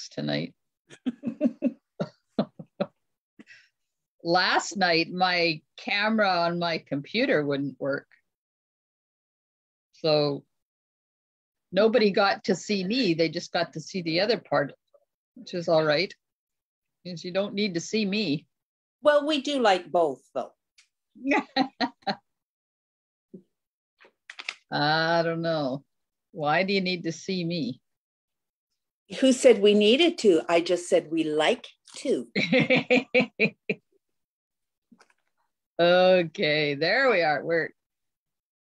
works tonight. Last night, my camera on my computer wouldn't work. So nobody got to see me. They just got to see the other part, which is all right. Because you don't need to see me. Well, we do like both, though. I don't know. Why do you need to see me? Who said we needed to? I just said we like to. okay, there we are. We're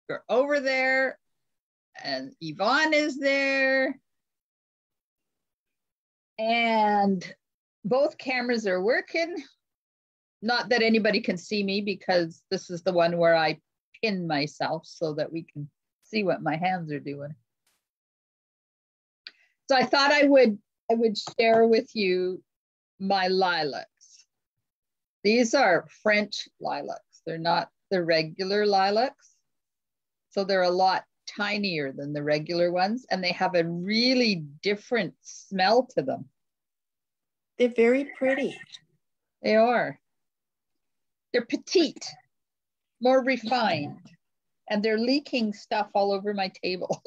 we're over there, and Yvonne is there, and both cameras are working. Not that anybody can see me because this is the one where I pin myself so that we can see what my hands are doing. So I thought I would I would share with you my lilacs. These are French lilacs. They're not the regular lilacs. So they're a lot tinier than the regular ones and they have a really different smell to them. They're very pretty. They are. They're petite, more refined, and they're leaking stuff all over my table.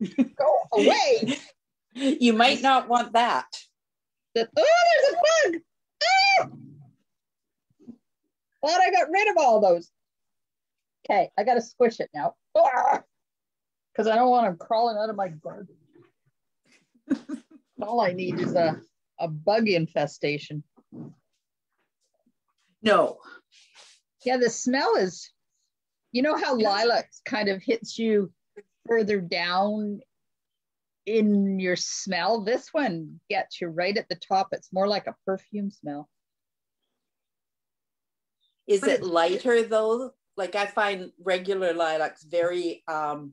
Go away. You might not want that. Oh, there's a bug. Ah! Thought I got rid of all those. Okay, I got to squish it now. Because I don't want them crawling out of my garden. all I need is a, a bug infestation. No. Yeah, the smell is, you know how lilacs kind of hits you further down in your smell. This one gets you right at the top. It's more like a perfume smell. Is it lighter though? Like I find regular lilacs very um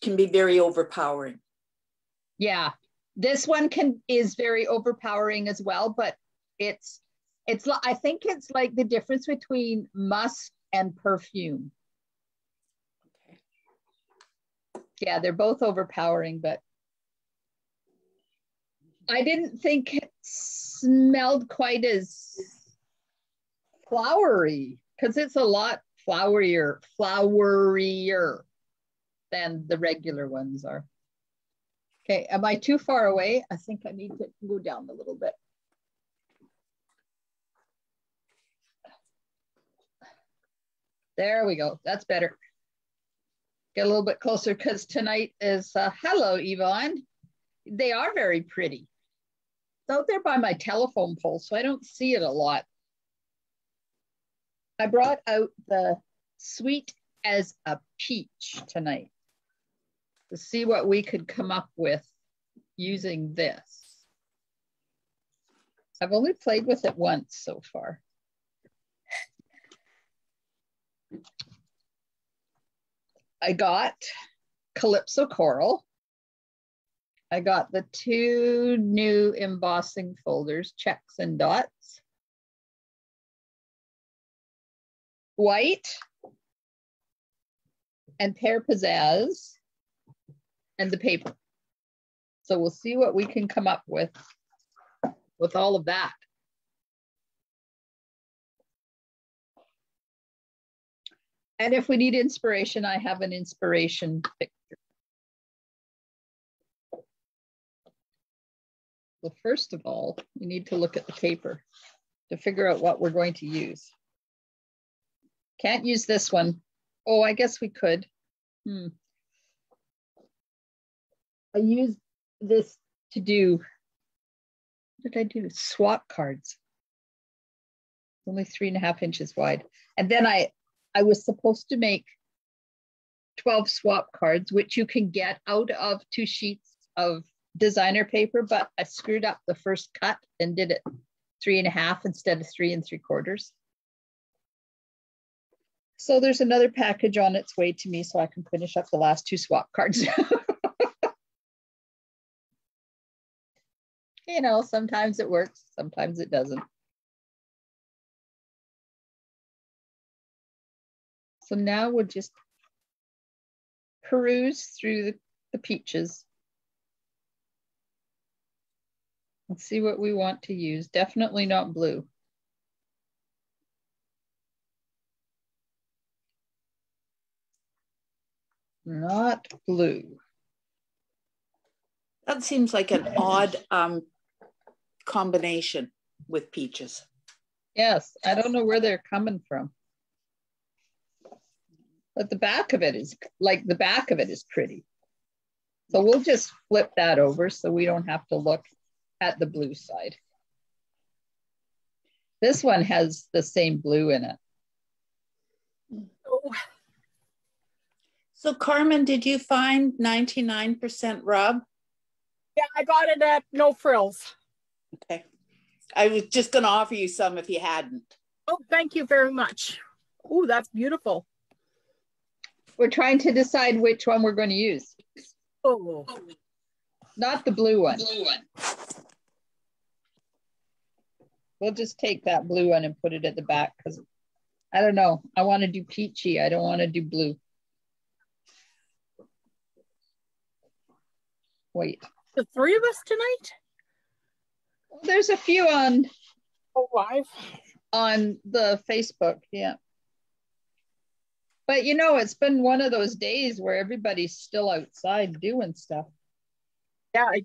can be very overpowering. Yeah. This one can is very overpowering as well, but it's it's I think it's like the difference between musk and perfume. Yeah, they're both overpowering, but I didn't think it smelled quite as flowery because it's a lot flowerier, flowerier than the regular ones are. Okay, am I too far away? I think I need to go down a little bit. There we go, that's better get a little bit closer because tonight is uh, hello, Yvonne. They are very pretty. It's out there by my telephone pole, so I don't see it a lot. I brought out the sweet as a peach tonight to see what we could come up with using this. I've only played with it once so far. I got Calypso Coral. I got the two new embossing folders, checks and dots. White and pear pizzazz and the paper. So we'll see what we can come up with with all of that. And if we need inspiration, I have an inspiration picture. Well, first of all, we need to look at the paper to figure out what we're going to use. Can't use this one. Oh, I guess we could. Hmm. I use this to do, what did I do? Swap cards. Only three and a half inches wide. And then I I was supposed to make 12 swap cards, which you can get out of two sheets of designer paper, but I screwed up the first cut and did it three and a half instead of three and three quarters. So there's another package on its way to me so I can finish up the last two swap cards. you know, sometimes it works, sometimes it doesn't. So now we'll just peruse through the, the peaches. Let's see what we want to use. Definitely not blue. Not blue. That seems like an odd um, combination with peaches. Yes, I don't know where they're coming from. But the back of it is like the back of it is pretty. So we'll just flip that over so we don't have to look at the blue side. This one has the same blue in it. Oh. So Carmen, did you find 99% rub? Yeah, I got it at no frills. Okay. I was just going to offer you some if you hadn't. Oh, thank you very much. Oh, that's beautiful. We're trying to decide which one we're going to use. Oh. Not the blue one. Blue one. We'll just take that blue one and put it at the back because I don't know. I want to do peachy. I don't want to do blue. Wait. The three of us tonight? There's a few on oh, live on the Facebook, yeah. But you know, it's been one of those days where everybody's still outside doing stuff. Yeah, I,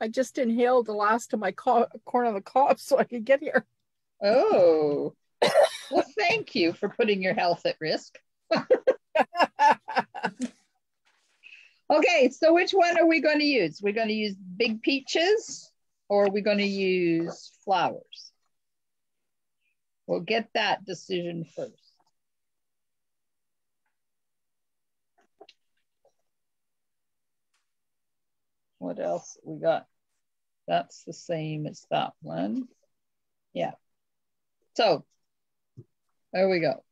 I just inhaled the last of my co- corn on the cob so I could get here. Oh, well, thank you for putting your health at risk. okay, so which one are we going to use? We're going to use big peaches or are we going to use flowers? We'll get that decision first. What else we got? That's the same as that one. Yeah. So there we go.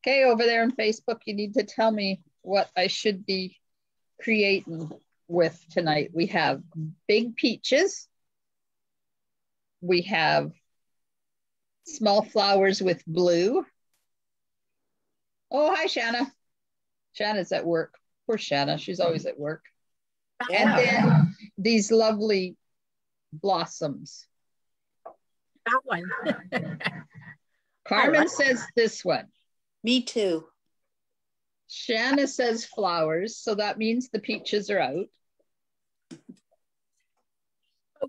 Okay, over there on Facebook, you need to tell me what I should be creating with tonight. We have big peaches. We have small flowers with blue. Oh, hi, Shanna. Shanna's at work. Poor Shanna. She's always at work. And then these lovely blossoms. That one. Carmen says this one. Me too. Shanna says flowers, so that means the peaches are out.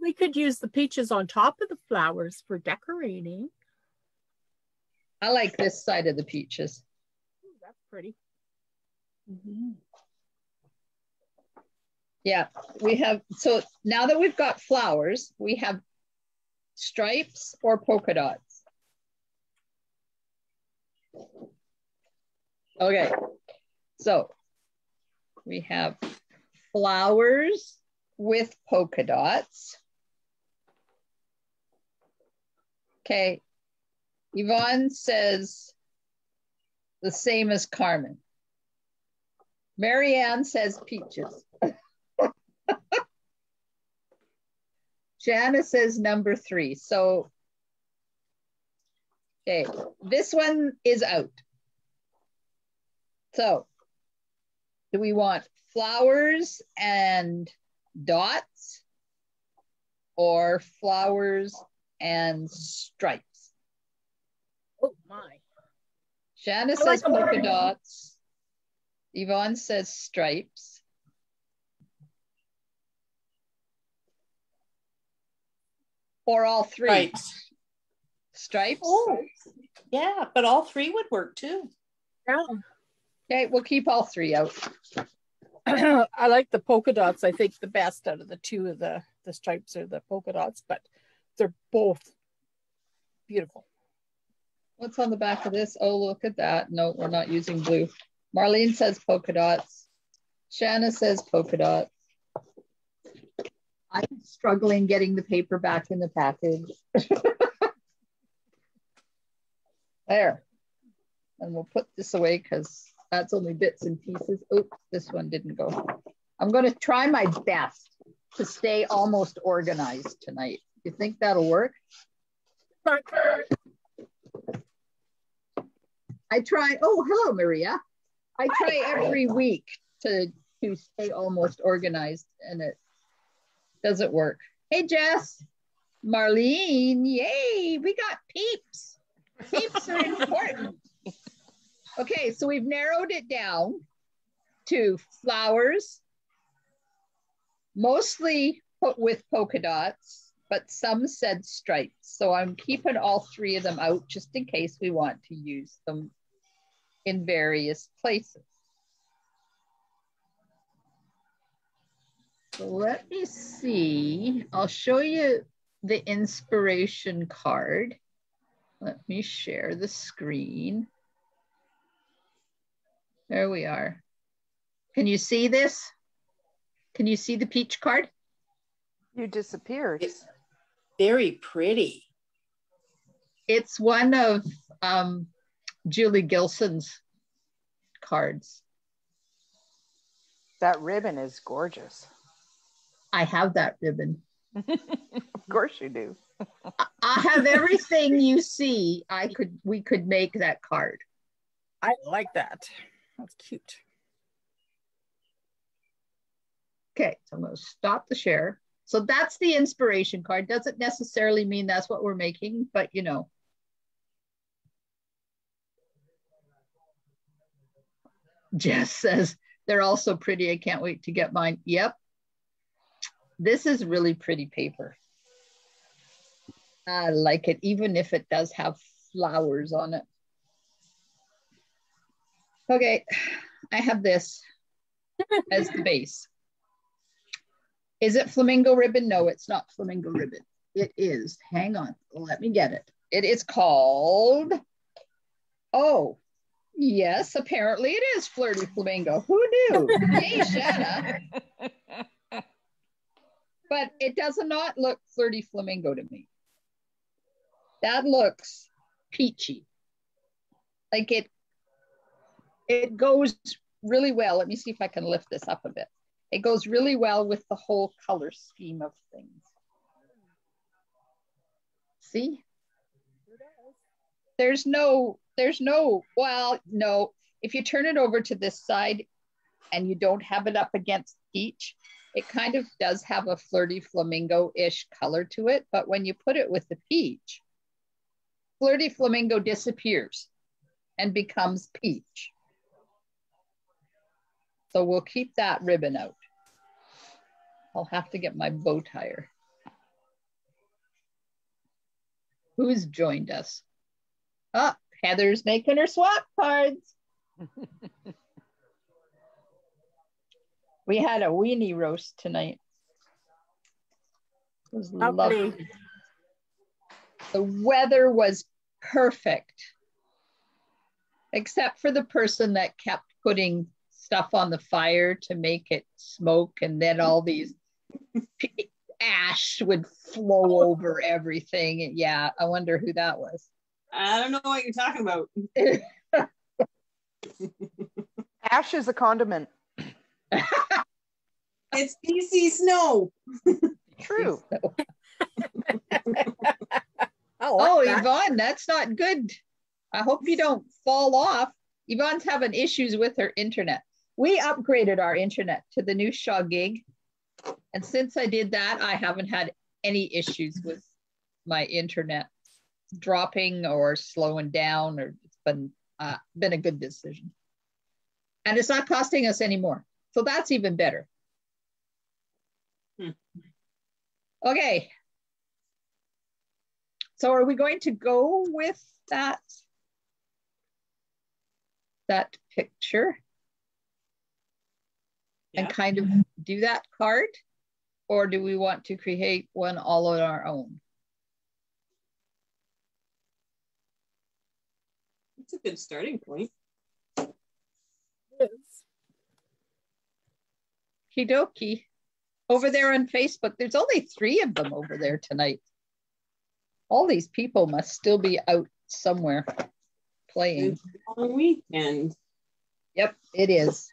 We could use the peaches on top of the flowers for decorating. I like this side of the peaches. Ooh, that's pretty. Mm -hmm. Yeah, we have, so now that we've got flowers, we have stripes or polka dots. Okay, so we have flowers with polka dots. Okay, Yvonne says the same as Carmen. Marianne says peaches. Janice says number three. So, okay, this one is out. So, do we want flowers and dots or flowers and stripes? Oh my. Janice says polka dots. Yvonne says stripes. Or all three? Stripes. Stripes? Oh, yeah, but all three would work too. Yeah. Okay, we'll keep all three out. I like the polka dots. I think the best out of the two of the the stripes or the polka dots, but they're both beautiful. What's on the back of this? Oh, look at that. No, we're not using blue. Marlene says polka dots. Shanna says polka dots. I'm struggling getting the paper back in the package. there. And we'll put this away because that's only bits and pieces. Oops, this one didn't go. I'm going to try my best to stay almost organized tonight. You think that'll work? I try. Oh, hello, Maria. I try every week to to stay almost organized, and it doesn't work. Hey, Jess. Marlene, yay, we got peeps. Peeps are important. Okay, so we've narrowed it down to flowers, mostly with polka dots, but some said stripes. So I'm keeping all three of them out just in case we want to use them in various places. Let me see. I'll show you the inspiration card. Let me share the screen. There we are. Can you see this? Can you see the peach card? You disappeared. It's very pretty. It's one of um, Julie Gilson's cards. That ribbon is gorgeous. I have that ribbon. of course you do. I have everything you see. I could we could make that card. I like that. That's cute. Okay, so I'm going to stop the share. So that's the inspiration card. Doesn't necessarily mean that's what we're making, but you know. Jess says, they're also pretty. I can't wait to get mine. Yep. This is really pretty paper. I like it, even if it does have flowers on it. Okay, I have this as the base. Is it flamingo ribbon? No, it's not flamingo ribbon. It is, hang on, let me get it. It is called, oh, yes, apparently it is Flirty Flamingo. Who knew? Yay, Shanna. But it does not look Flirty Flamingo to me. That looks peachy. Like it, it goes really well. Let me see if I can lift this up a bit. It goes really well with the whole color scheme of things. See? There's no, there's no, well, no. If you turn it over to this side and you don't have it up against each, it kind of does have a flirty flamingo-ish color to it. But when you put it with the peach, flirty flamingo disappears and becomes peach. So we'll keep that ribbon out. I'll have to get my bow tire. Who's joined us? Oh, Heather's making her swap cards. we had a weenie roast tonight. It was lovely. lovely. The weather was perfect, except for the person that kept putting stuff on the fire to make it smoke, and then all these ash would flow oh. over everything. Yeah, I wonder who that was. I don't know what you're talking about. ash is a condiment. it's BC snow. True. oh, that. Yvonne, that's not good. I hope you don't fall off. Yvonne's having issues with her internet. We upgraded our internet to the new Shaw gig and since I did that, I haven't had any issues with my internet dropping or slowing down, or it's been uh, been a good decision. And it's not costing us anymore. So that's even better. Okay. So are we going to go with that, that picture? and kind of do that card? Or do we want to create one all on our own? It's a good starting point. Kidoki. Over there on Facebook, there's only three of them over there tonight. All these people must still be out somewhere playing. Weekend. Yep, it is.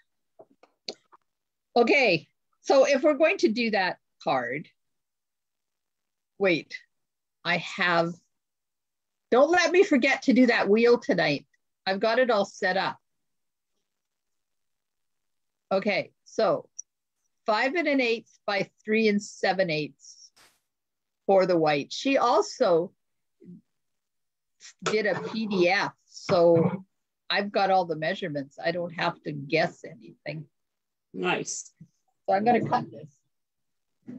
Okay, so if we're going to do that card, wait, I have, don't let me forget to do that wheel tonight. I've got it all set up. Okay, so five and an eighth by three and seven eighths for the white. She also did a PDF. So I've got all the measurements. I don't have to guess anything. Nice. So I'm going to cut this.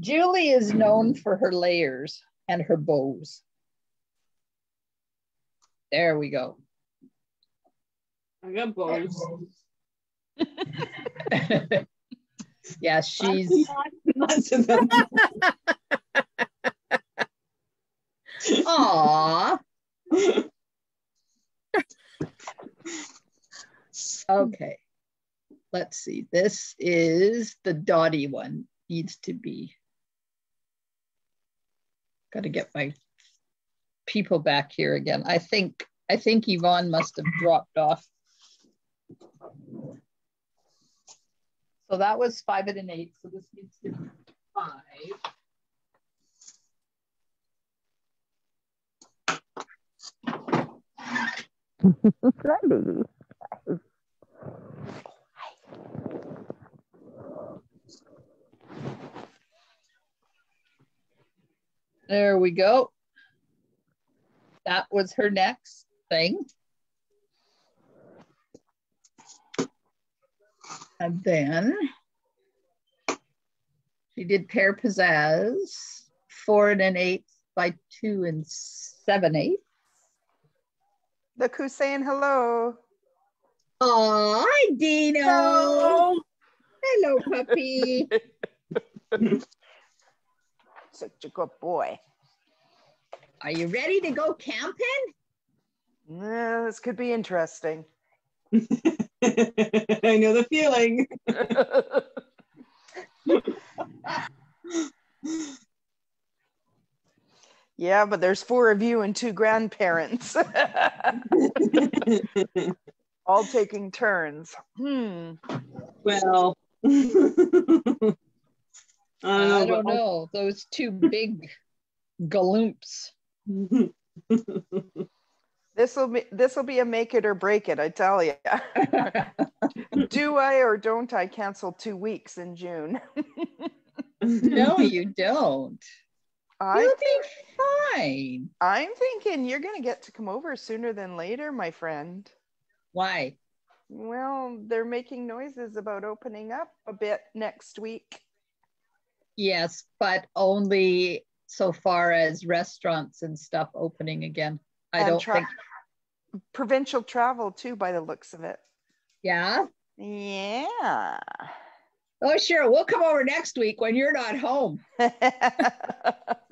Julie is known for her layers and her bows. There we go. I got bows. yeah, she's Lots of them. aw. Okay. Let's see. This is the dotty one. Needs to be. Got to get my people back here again. I think I think Yvonne must have dropped off. So that was five and an eight. So this needs to be five. There we go. That was her next thing. And then she did pear pizzazz, four and an eighth by two and seven eighths. Look who's saying hello. Oh, hi, Dino. No. Hello, puppy. Such a good boy. Are you ready to go camping? Yeah, this could be interesting. I know the feeling. yeah, but there's four of you and two grandparents. All taking turns. Hmm. well, I don't know. I don't know. Those two big galoops. This will be this will be a make it or break it, I tell you. Do I or don't I cancel two weeks in June? no, you don't. I You'll be fine. I'm thinking you're gonna get to come over sooner than later, my friend. Why? Well, they're making noises about opening up a bit next week. Yes, but only so far as restaurants and stuff opening again. I And don't think. provincial travel too, by the looks of it. Yeah. Yeah. Oh, sure. We'll come over next week when you're not home.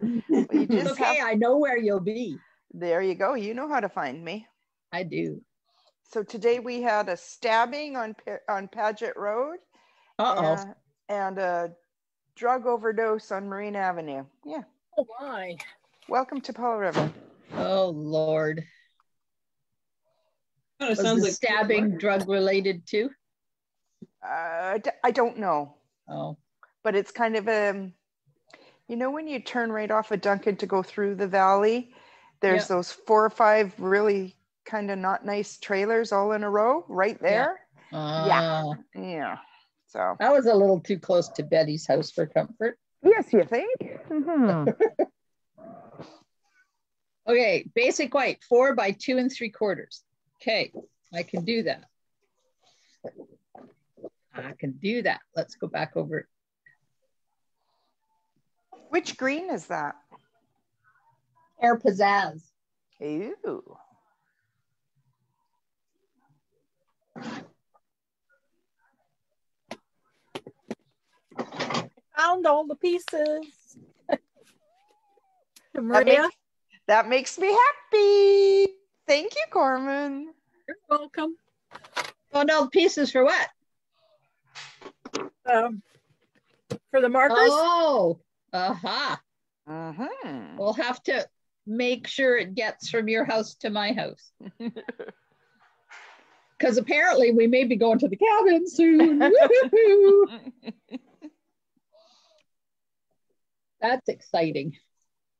Well, you just okay, have- I know where you'll be. there you go. You know how to find me. I do. So today we had a stabbing on on Padgett Road Uh oh. and, and a drug overdose on Marine Avenue. Yeah. Oh my. Welcome to Powell River. Oh Lord. Kind of Was sounds the like stabbing drug related too? Uh, I d- I don't know, Oh. but it's kind of a, you know, when you turn right off of Duncan to go through the valley, there's Yeah. those four or five really kind of not nice trailers all in a row right there. Yeah. Yeah. So. That was a little too close to Betty's house for comfort. Yes, you think? Mhm. Okay, basic white, four by two and three quarters. Okay, I can do that. I can do that. Let's go back over. it. Which green is that? Air pizzazz. Ooh. Found all the pieces. That Maria, makes, that makes me happy. Thank you, Carmen. you're welcome. Found all the pieces for what? Um, for the markers, Oh, aha. Mhm. We'll have to make sure it gets from your house to my house. Because apparently we may be going to the cabin soon. Woohoo! That's exciting.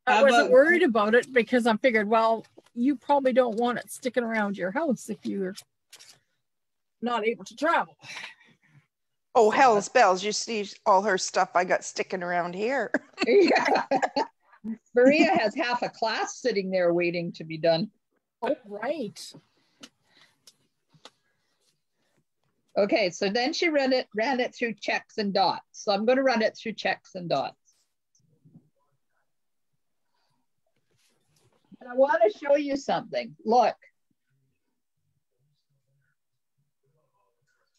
I wasn't worried about it because I figured, well, you probably don't want it sticking around your house if you're not able to travel. Oh, hell's bells. You see all her stuff I got sticking around here. Yeah. Maria has half a class sitting there waiting to be done. Oh, right. Okay, so then she ran it ran it through checks and dots. So I'm going to run it through checks and dots. I want to show you something. Look.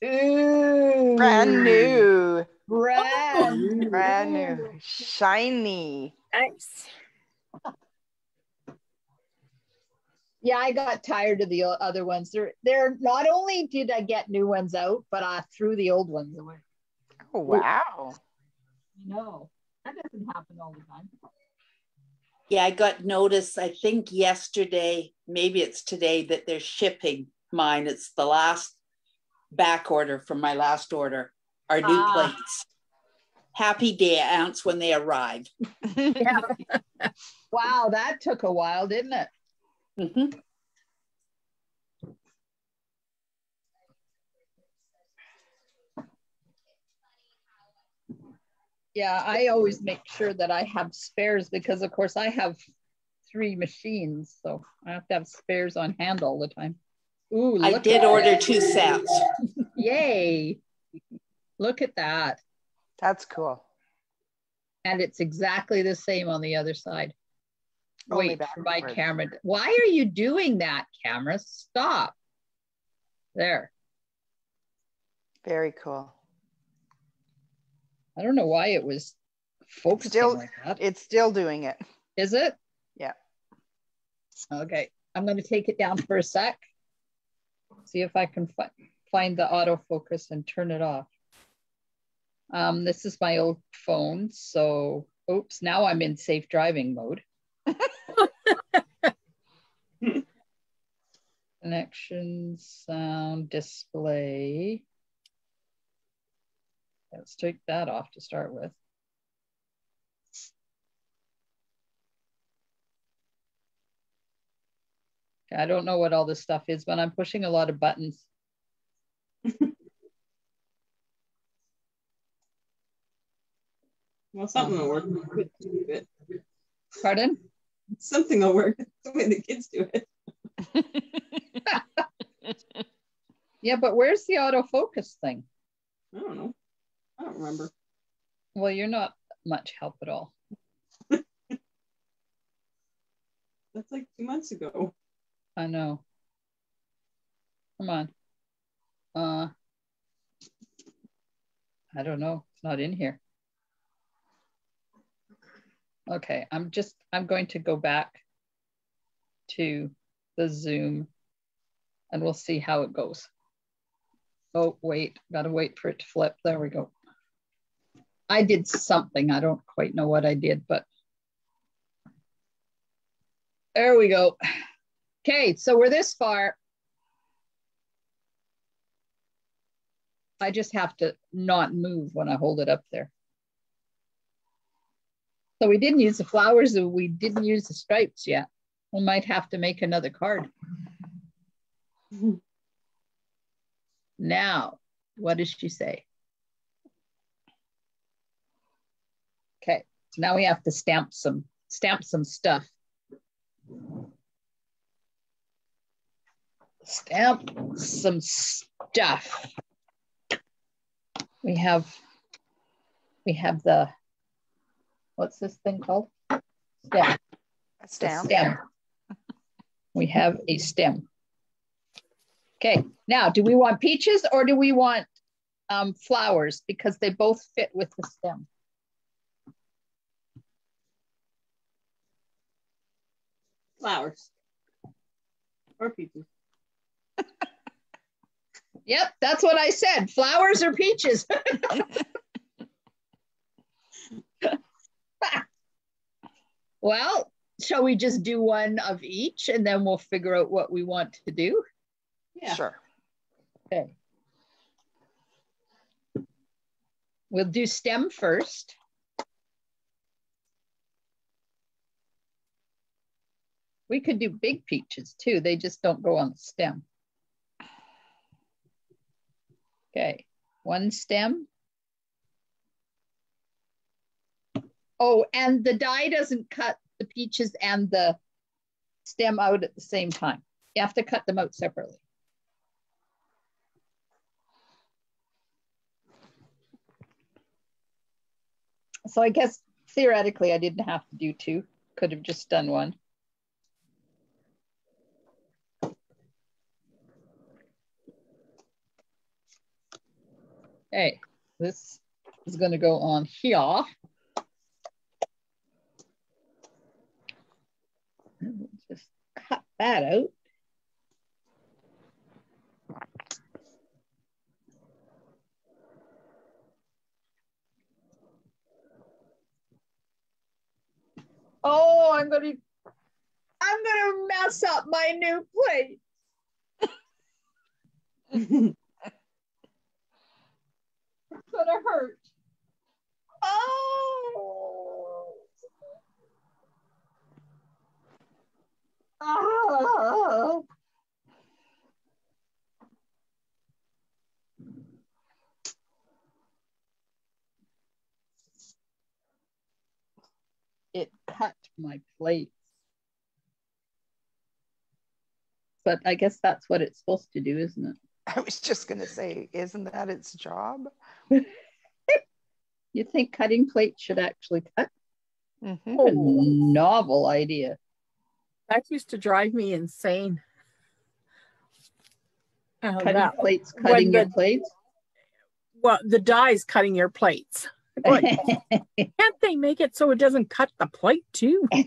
Ooh, Brand new. Brand new. Brand new. Shiny. Nice. Yeah, I got tired of the other ones. They're they're not only did I get new ones out, but I threw the old ones away. Oh, wow. No, that doesn't happen all the time. Yeah, I got notice, I think yesterday, maybe it's today, that they're shipping mine. It's the last back order from my last order, our new Ah. plates. Happy dance when they arrive. Yeah. Wow, that took a while, didn't it? Mhm. Yeah, I always make sure that I have spares because, of course, I have three machines, so I have to have spares on hand all the time. Ooh, I did at order that. two sets. Yay! Look at that, That's cool. and it's exactly the same on the other side. Only Wait for my camera. Why are you doing that, camera? Stop. There. Very cool. I don't know why it was focusing Still- like that. It's still doing it. Is it? Yeah. Okay, I'm going to take it down for a sec. See if I can fi- find the autofocus and turn it off. Um, this is my old phone, so oops, now I'm in safe driving mode. Connection, sound, display. Let's take that off to start with. I don't know what all this stuff is, but I'm pushing a lot of buttons. Well, something will work. Pardon? Something will work. The way the kids do it. Yeah, but where's the autofocus thing? I don't know. I don't remember. Well, you're not much help at all. That's like two months ago. I know. Come on. Uh, I don't know. It's not in here. Okay, I'm just, I'm going to go back to the Zoom and we'll see how it goes. Oh, wait, gotta wait for it to flip. There we go. I did something. I don't quite know what I did, but there we go. Okay, so we're this far. I just have to not move when I hold it up there. So we didn't use the flowers and we didn't use the stripes yet. We might have to make another card. Now, what does she say? Okay, so now we have to stamp some stamp some stuff. Stamp some stuff. We have we have the what's this thing called? Stem. A stem. We have a stem. Okay, now do we want peaches or do we want um, flowers? Because they both fit with the stem. Flowers. Or peaches. Yep, that's what I said. Flowers or peaches. well, shall we just do one of each and then we'll figure out what we want to do? Yeah. Sure. Okay. We'll do stem first. We could do big peaches too. They just don't go on the stem. Okay, one stem. Oh, and the die doesn't cut the peaches and the stem out at the same time. You have to cut them out separately. So I guess theoretically I didn't have to do two, could have just done one. Okay, this is going to go on here. Just cut that out. Oh, I'm gonna I'm gonna mess up my new plate. Gonna hurt. Oh. Ah. It cut my plate. But I guess that's what it's supposed to do, isn't it? I was just going to say, isn't that its job? You think cutting plates should actually cut? Mhm. A novel idea. That used to drive me insane. Cutting that- plates, cutting your the- plates. well, the die's cutting your plates. Can't they make it so it doesn't cut the plate too?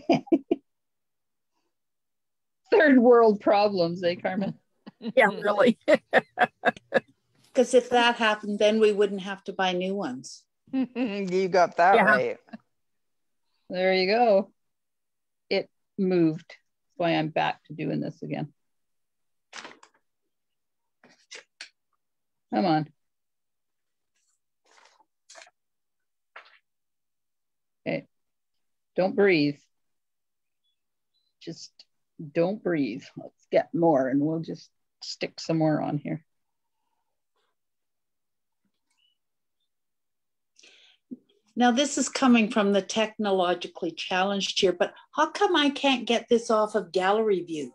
Third world problems, eh, Carmen? Yeah, really. Because if that happened, then we wouldn't have to buy new ones. you got that Yeah. right. There you go. It moved. That's why I'm back to doing this again. Come on. Okay. Don't breathe. Just don't breathe. Let's get more and we'll just stick some more on here. Now, this is coming from the technologically challenged here, but how come I can't get this off of gallery view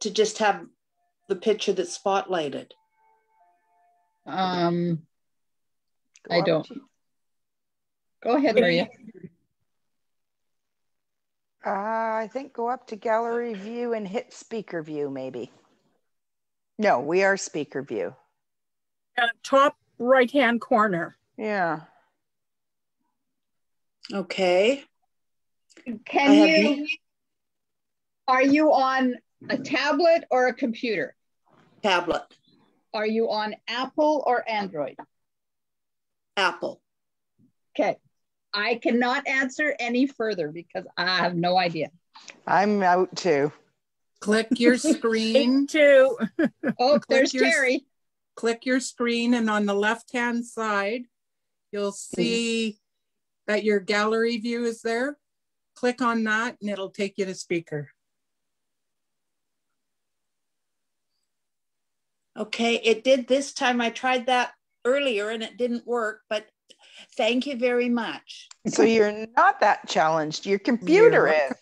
to just have the picture that's spotlighted? Um, Go I don't. to- go ahead, Maria. Uh, I think go up to gallery view and hit speaker view, maybe. No, we are speaker view. Uh, top right hand corner. Yeah. Okay. Can I have you, are you on a tablet or a computer? Tablet, Are you on Apple or Android? Apple. Okay. I cannot answer any further because I have no idea. I'm out too. Click your screen, Two. Oh, Click there's your- Terry. click your screen, and on the left-hand side, you'll hmm. see that your gallery view is there. Click on that and it'll take you to speaker. Okay, it did this time. I tried that earlier and it didn't work, but thank you very much. So you're not that challenged. Your computer Yeah. is.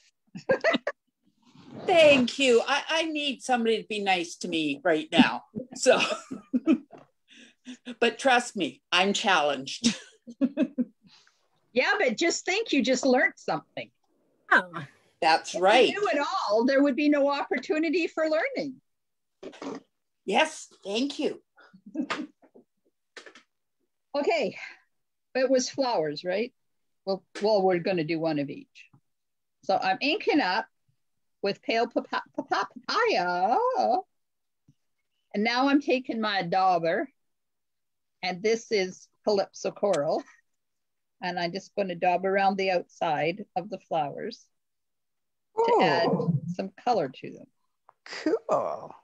Thank you. I, I need somebody to be nice to me right now. So, but trust me, I'm challenged. Yeah, but just think you just learned something. Ah, That's If right. If you knew it all, there would be no opportunity for learning. Yes, thank you. Okay. It was flowers, right? Well, well, we're going to do one of each. So I'm inking up with pale papa- papa- papaya. And now I'm taking my dauber. And this is Calypso coral. And I'm just going to daub around the outside of the flowers to add some color to them. cool.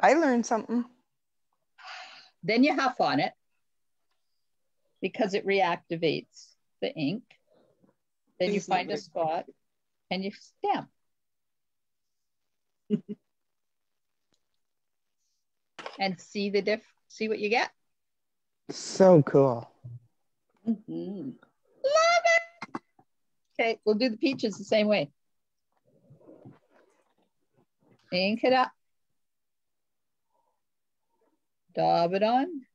I learned something. Then you huff on it because it reactivates the ink. Then you find a spot. and you stamp. and see the diff, see what you get. So cool. Mhm. Love it. Okay, we'll do the peaches the same way. Ink it up. Daub it on.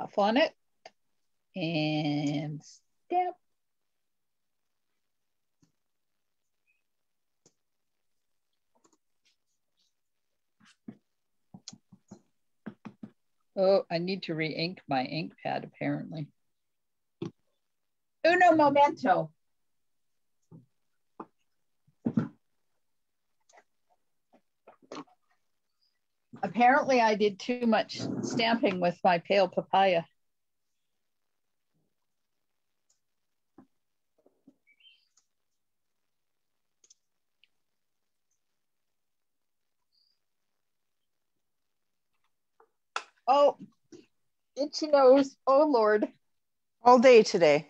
Off on it and stamp. Oh, I need to re-ink my ink pad apparently. Uno momento. Apparently I did too much stamping with my pale papaya. Oh, itchy nose. Oh, Lord. All day today.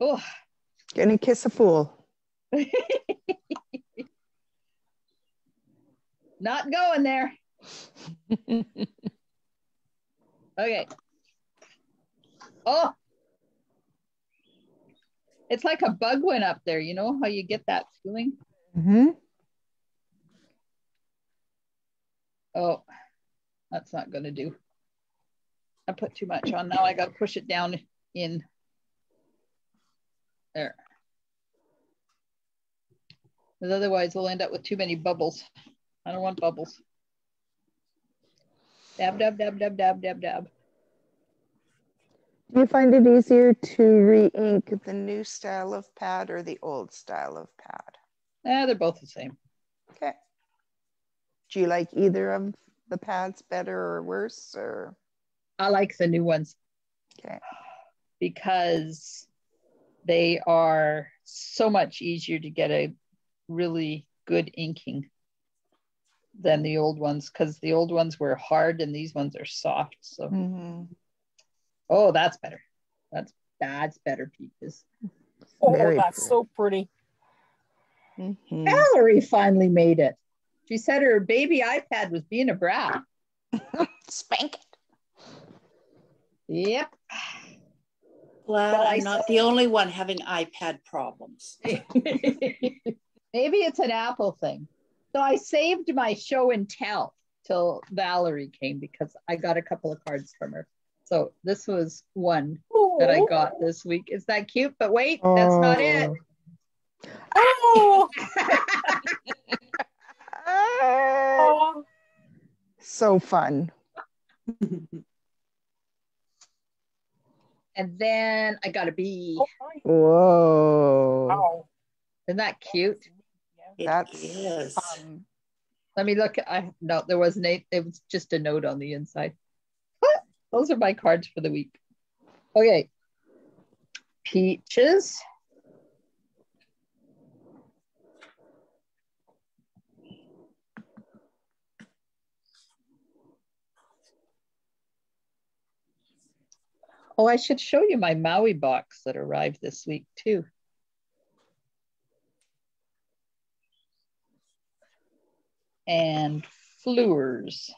Oh, Gonna kiss a fool. not going there. Okay. Oh, it's like a bug went up there. You know how you get that feeling? hmm Oh, that's not going to do. I put too much on now. I got to push it down in there. Because otherwise, we'll end up with too many bubbles. I don't want bubbles. Dab, dab, dab, dab, dab, dab, dab. Do you find it easier to re-ink the new style of pad or the old style of pad? Eh, they're both the same. Okay. Do you like either of the pads better or worse or I like the new ones okay? because they are so much easier to get a really good inking than the old ones because the old ones were hard and these ones are soft. So, Mhm. oh, that's better. That's that's better, peaches. Oh, Very that's cool. so pretty. Mhm. Valerie finally made it. She said her baby iPad was being a brat. Spank it. Yep. Glad But I I'm not the only one having iPad problems. Maybe it's an Apple thing. So I saved my show and tell till Valerie came because I got a couple of cards from her. So this was one that I got this week. Is that cute? But wait, that's not it. Oh, oh, so fun. And then I got a bee. Whoa. Isn't that cute? It That's is. fun. Let me look. I no, there wasn't a. It was just a note on the inside. What? Those are my cards for the week. Okay. Peaches. Oh, I should show you my Maui box that arrived this week too. And Fleurs.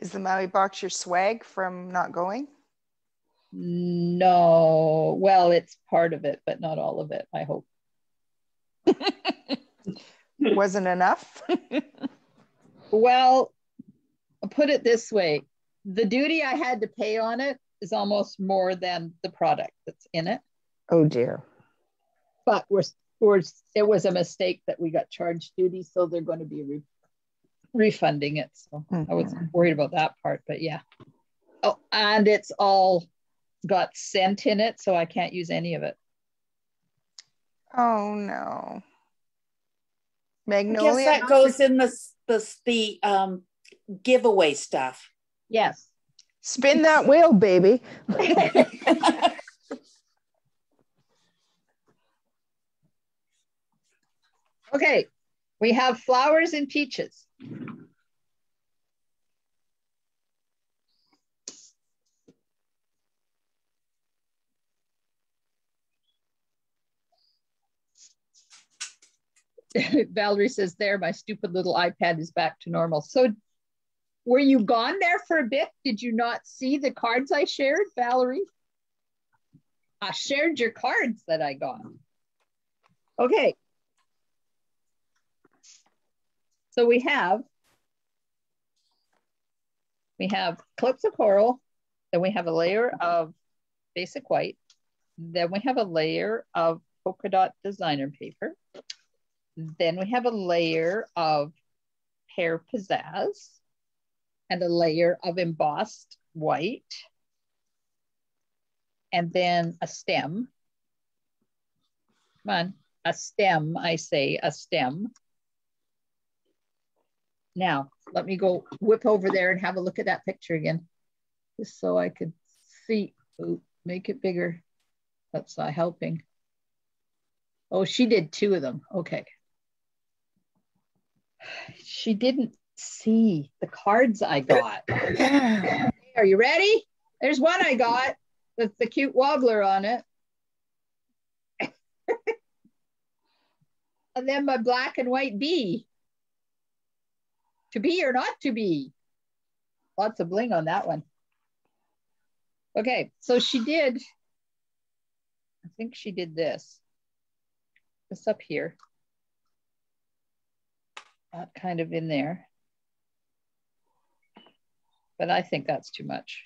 Is the Maui box your swag from not going? No, well, it's part of it, but not all of it, I hope. Wasn't enough? Well, I'll put it this way the duty I had to pay on it is almost more than the product that's in it. oh dear. But we're, we're it was a mistake that we got charged duty, so they're going to be refunding it. So I wasn't worried about that part, but yeah. Oh, and it's all got scent in it, so I can't use any of it. Oh no. Magnolia. I guess that goes in the the the um, giveaway stuff. Yes. Spin that wheel, baby. Okay, we have flowers and peaches. Valerie says, There, my stupid little iPad is back to normal. So, were you gone there for a bit? Did you not see the cards I shared, Valerie? I shared your cards that I got. Okay. So we have we have calypso coral, then we have a layer of basic white, then we have a layer of polka dot designer paper, then we have a layer of pear pizzazz and a layer of embossed white, and then a stem. Come on, a stem, I say, a stem. Now, let me go whip over there and have a look at that picture again, just so I could see, Ooh, make it bigger. That's not helping. Oh, she did two of them. Okay. She didn't see the cards I got. Are you ready? There's one I got with the cute wobbler on it. and then my black and white bee. To be or not to be. Lots of bling on that one. Okay, so she did, I think she did this. This up here. Kind of in there. But I think that's too much.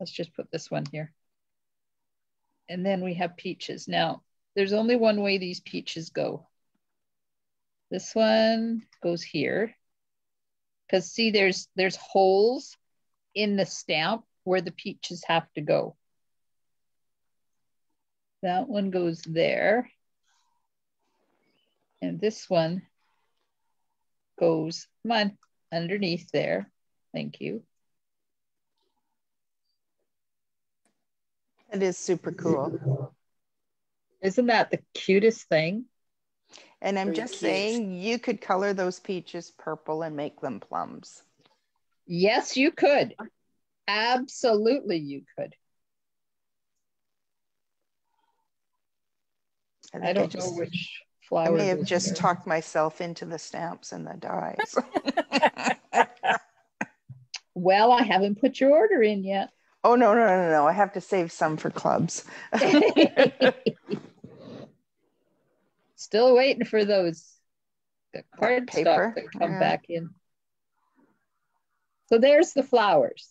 Let's just put this one here. And then we have peaches. Now, there's only one way these peaches go. This one goes here. Because see, there's there's holes in the stamp where the peaches have to go. That one goes there. And this one goes, come on, underneath there. Thank you. It is super cool. Isn't that the cutest thing? And I'm Very just cute. saying, you could color those peaches purple and make them plums. Yes, you could. Absolutely, you could. I think don't just- know which I may have just where. talked myself into the stamps and the dies. Well, I haven't put your order in yet. oh no, no, no, no! I have to save some for clubs. Still waiting for those the card paper, stock to come yeah. back in. So there's the flowers.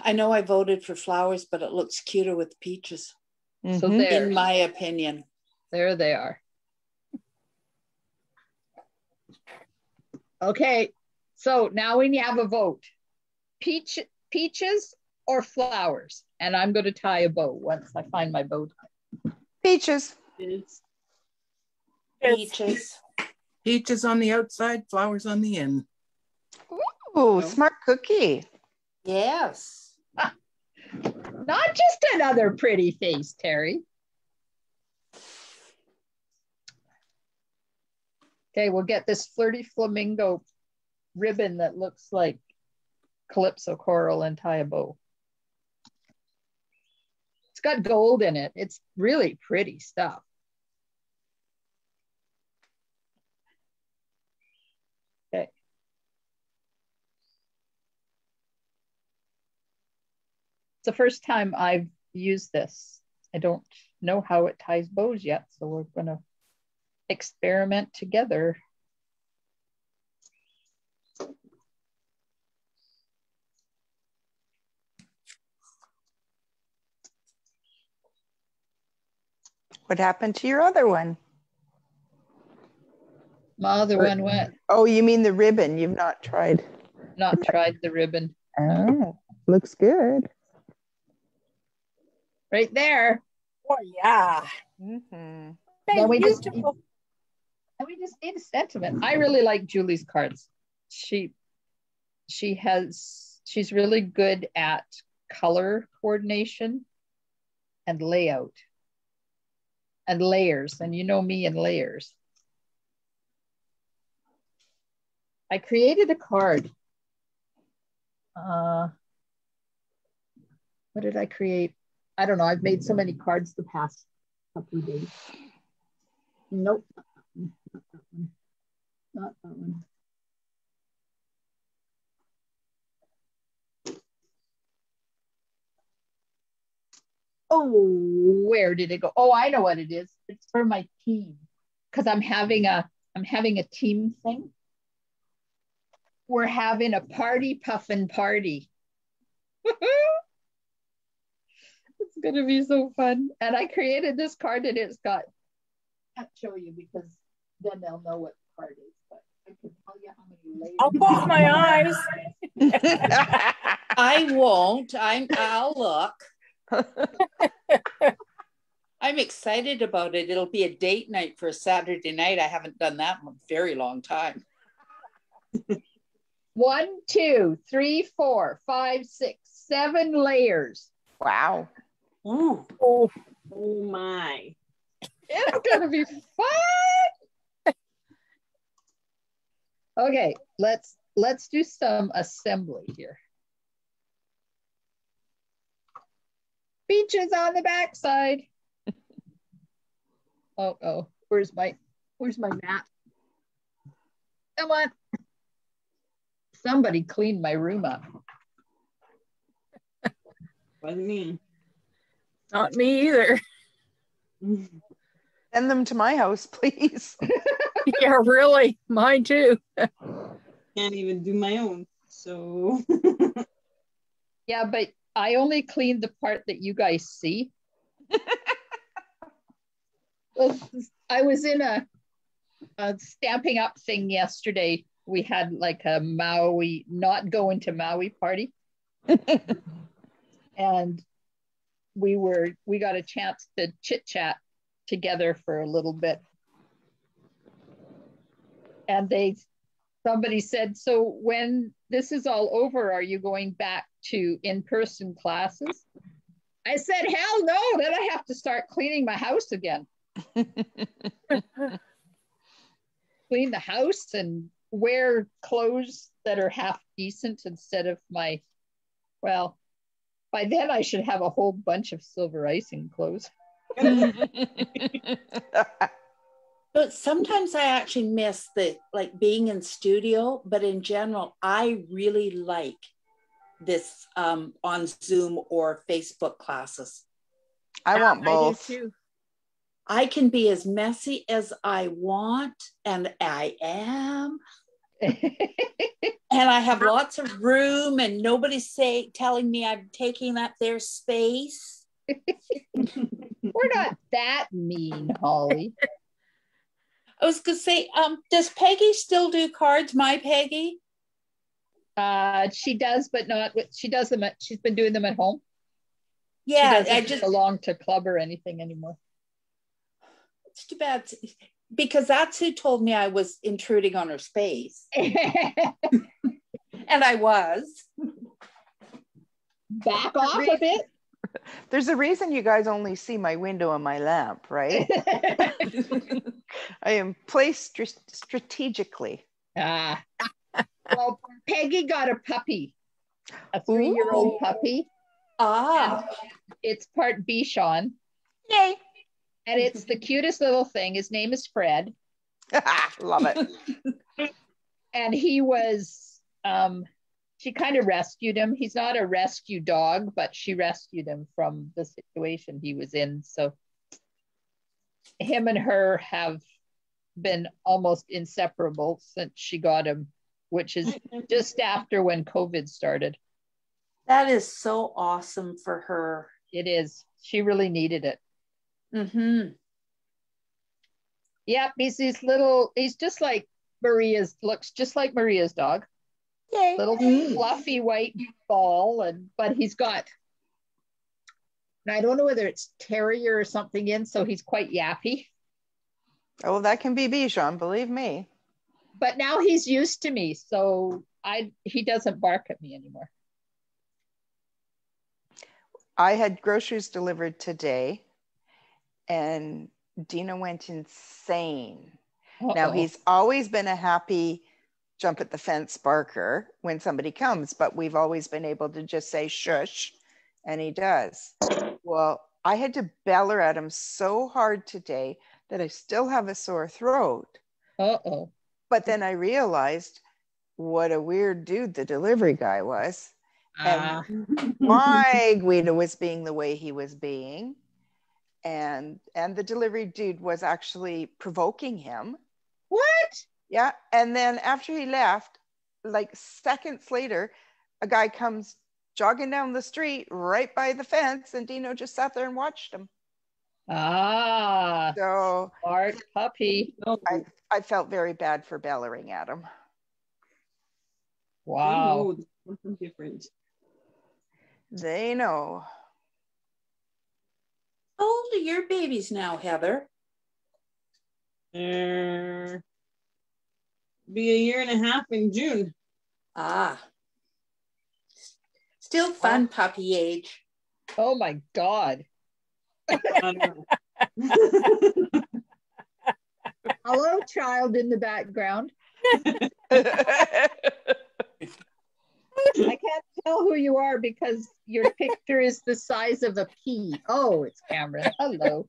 I know I voted for flowers, but it looks cuter with peaches, So Mhm. there, in my opinion. there they are. Okay, so now we have a vote. Peach, peaches or flowers? And I'm going to tie a bow once I find my bow tie. Peaches. It's Peaches. Peaches on the outside, flowers on the in. Ooh, smart cookie. Yes. Not just another pretty face, Terry. Okay, we'll get this flirty flamingo ribbon that looks like calypso coral and tie a bow. It's got gold in it. It's really pretty stuff. Okay. It's the first time I've used this. I don't know how it ties bows yet, so we're gonna experiment together. What happened to your other one? My other Or- one went, Oh, you mean the ribbon? You've not tried. not tried the ribbon. Oh, looks good. Right there. oh yeah. hmm Then we just- Beautiful. And we just need a sentiment. I really like Julie's cards. She she has she's really good at color coordination and layout. and layers, and you know me and layers. I created a card. Uh, what did I create? I don't know. I've made so many cards the past couple of days. Nope. Not that one. Not that one. Oh, where did it go? Oh, I know what it is. It's for my team because I'm having a I'm having a team thing. We're having a party puffin party. it's gonna be so fun. And I created this card and it's got I can't show you because then they'll know what the card is, but I can tell you how many layers. I'll close my eyes. I won't. I'm I'll look. I'm excited about it. It'll be a date night for a Saturday night. I haven't done that in a very long time. One, two, three, four, five, six, seven layers. wow. Ooh. Oh, Oh my. It's gonna be fun. Okay, let's let's do some assembly here. Beaches on the backside. Oh, oh, where's my where's my mat? Come on. Somebody cleaned my room up. Wasn't me. Not me either. Send them to my house, please. yeah, really. Mine too. Can't even do my own. So Yeah, but I only clean the part that you guys see. Well, I was in a, a Stampin' Up thing yesterday. We had like a Maui, not going to Maui party. and we were, we got a chance to chit chat together for a little bit. And they, somebody said, So when this is all over, are you going back to in person classes? I said, Hell no, then I have to start cleaning my house again. Clean the house and wear clothes that are half decent instead of my, well, by then I should have a whole bunch of silver icing clothes. But sometimes I actually miss the like being in studio, but in general, I really like this um, on Zoom or Facebook classes. I want I both. too. I can be as messy as I want, and I am. And I have lots of room, and nobody's say telling me I'm taking up their space. We're not that mean, Holly. I was gonna say, um, does Peggy still do cards? My Peggy? Uh, she does, but not. She does them. At, she's been doing them at home. Yeah, she I just belong to club or anything anymore. it's too bad because that's who told me I was intruding on her space, and I was. Back off a bit. There's a reason you guys only see my window and my lamp, right? I am placed str- strategically. ah. Well, Peggy got a puppy, a three-year-old puppy. Ah, It's part Bichon, Yay! And it's the cutest little thing. His name is Fred, Love it. and he was. Um, she kind of rescued him. He's not a rescue dog, but she rescued him from the situation he was in. So, him and her have been almost inseparable since she got him, which is just after when COVID started. that is so awesome for her. It is. She really needed it. Mm-hmm. Yep, he's this little, he's just like Maria's, looks just like Maria's dog. Yay! Little Mm. fluffy white ball, and but he's got, and I don't know whether it's terrier or something in, so he's quite yappy. Oh, that can be Bichon, believe me. But now he's used to me, so I he doesn't bark at me anymore. I had groceries delivered today, and Dino went insane. Now Uh-oh. he's always been a happy jump at the fence barker when somebody comes, but we've always been able to just say shush, and he does. Well, I had to beller at him so hard today that I still have a sore throat. Uh-oh. But then I realized what a weird dude the delivery guy was. Ah, Why Guido was being the way he was being. And and the delivery dude was actually provoking him. what? Yeah. And then after he left, like seconds later, a guy comes jogging down the street right by the fence, and Dino just sat there and watched him. Ah, So smart puppy. I, I felt very bad for bellering at him. Wow. no, something different. They know. How old are your babies now, Heather? Uh, be a year and a half in June. Ah. Still fun puppy age. Oh my God. I don't. Hello, child in the background. I can't tell who you are because your picture is the size of a pea. Oh, it's Cameron. Hello.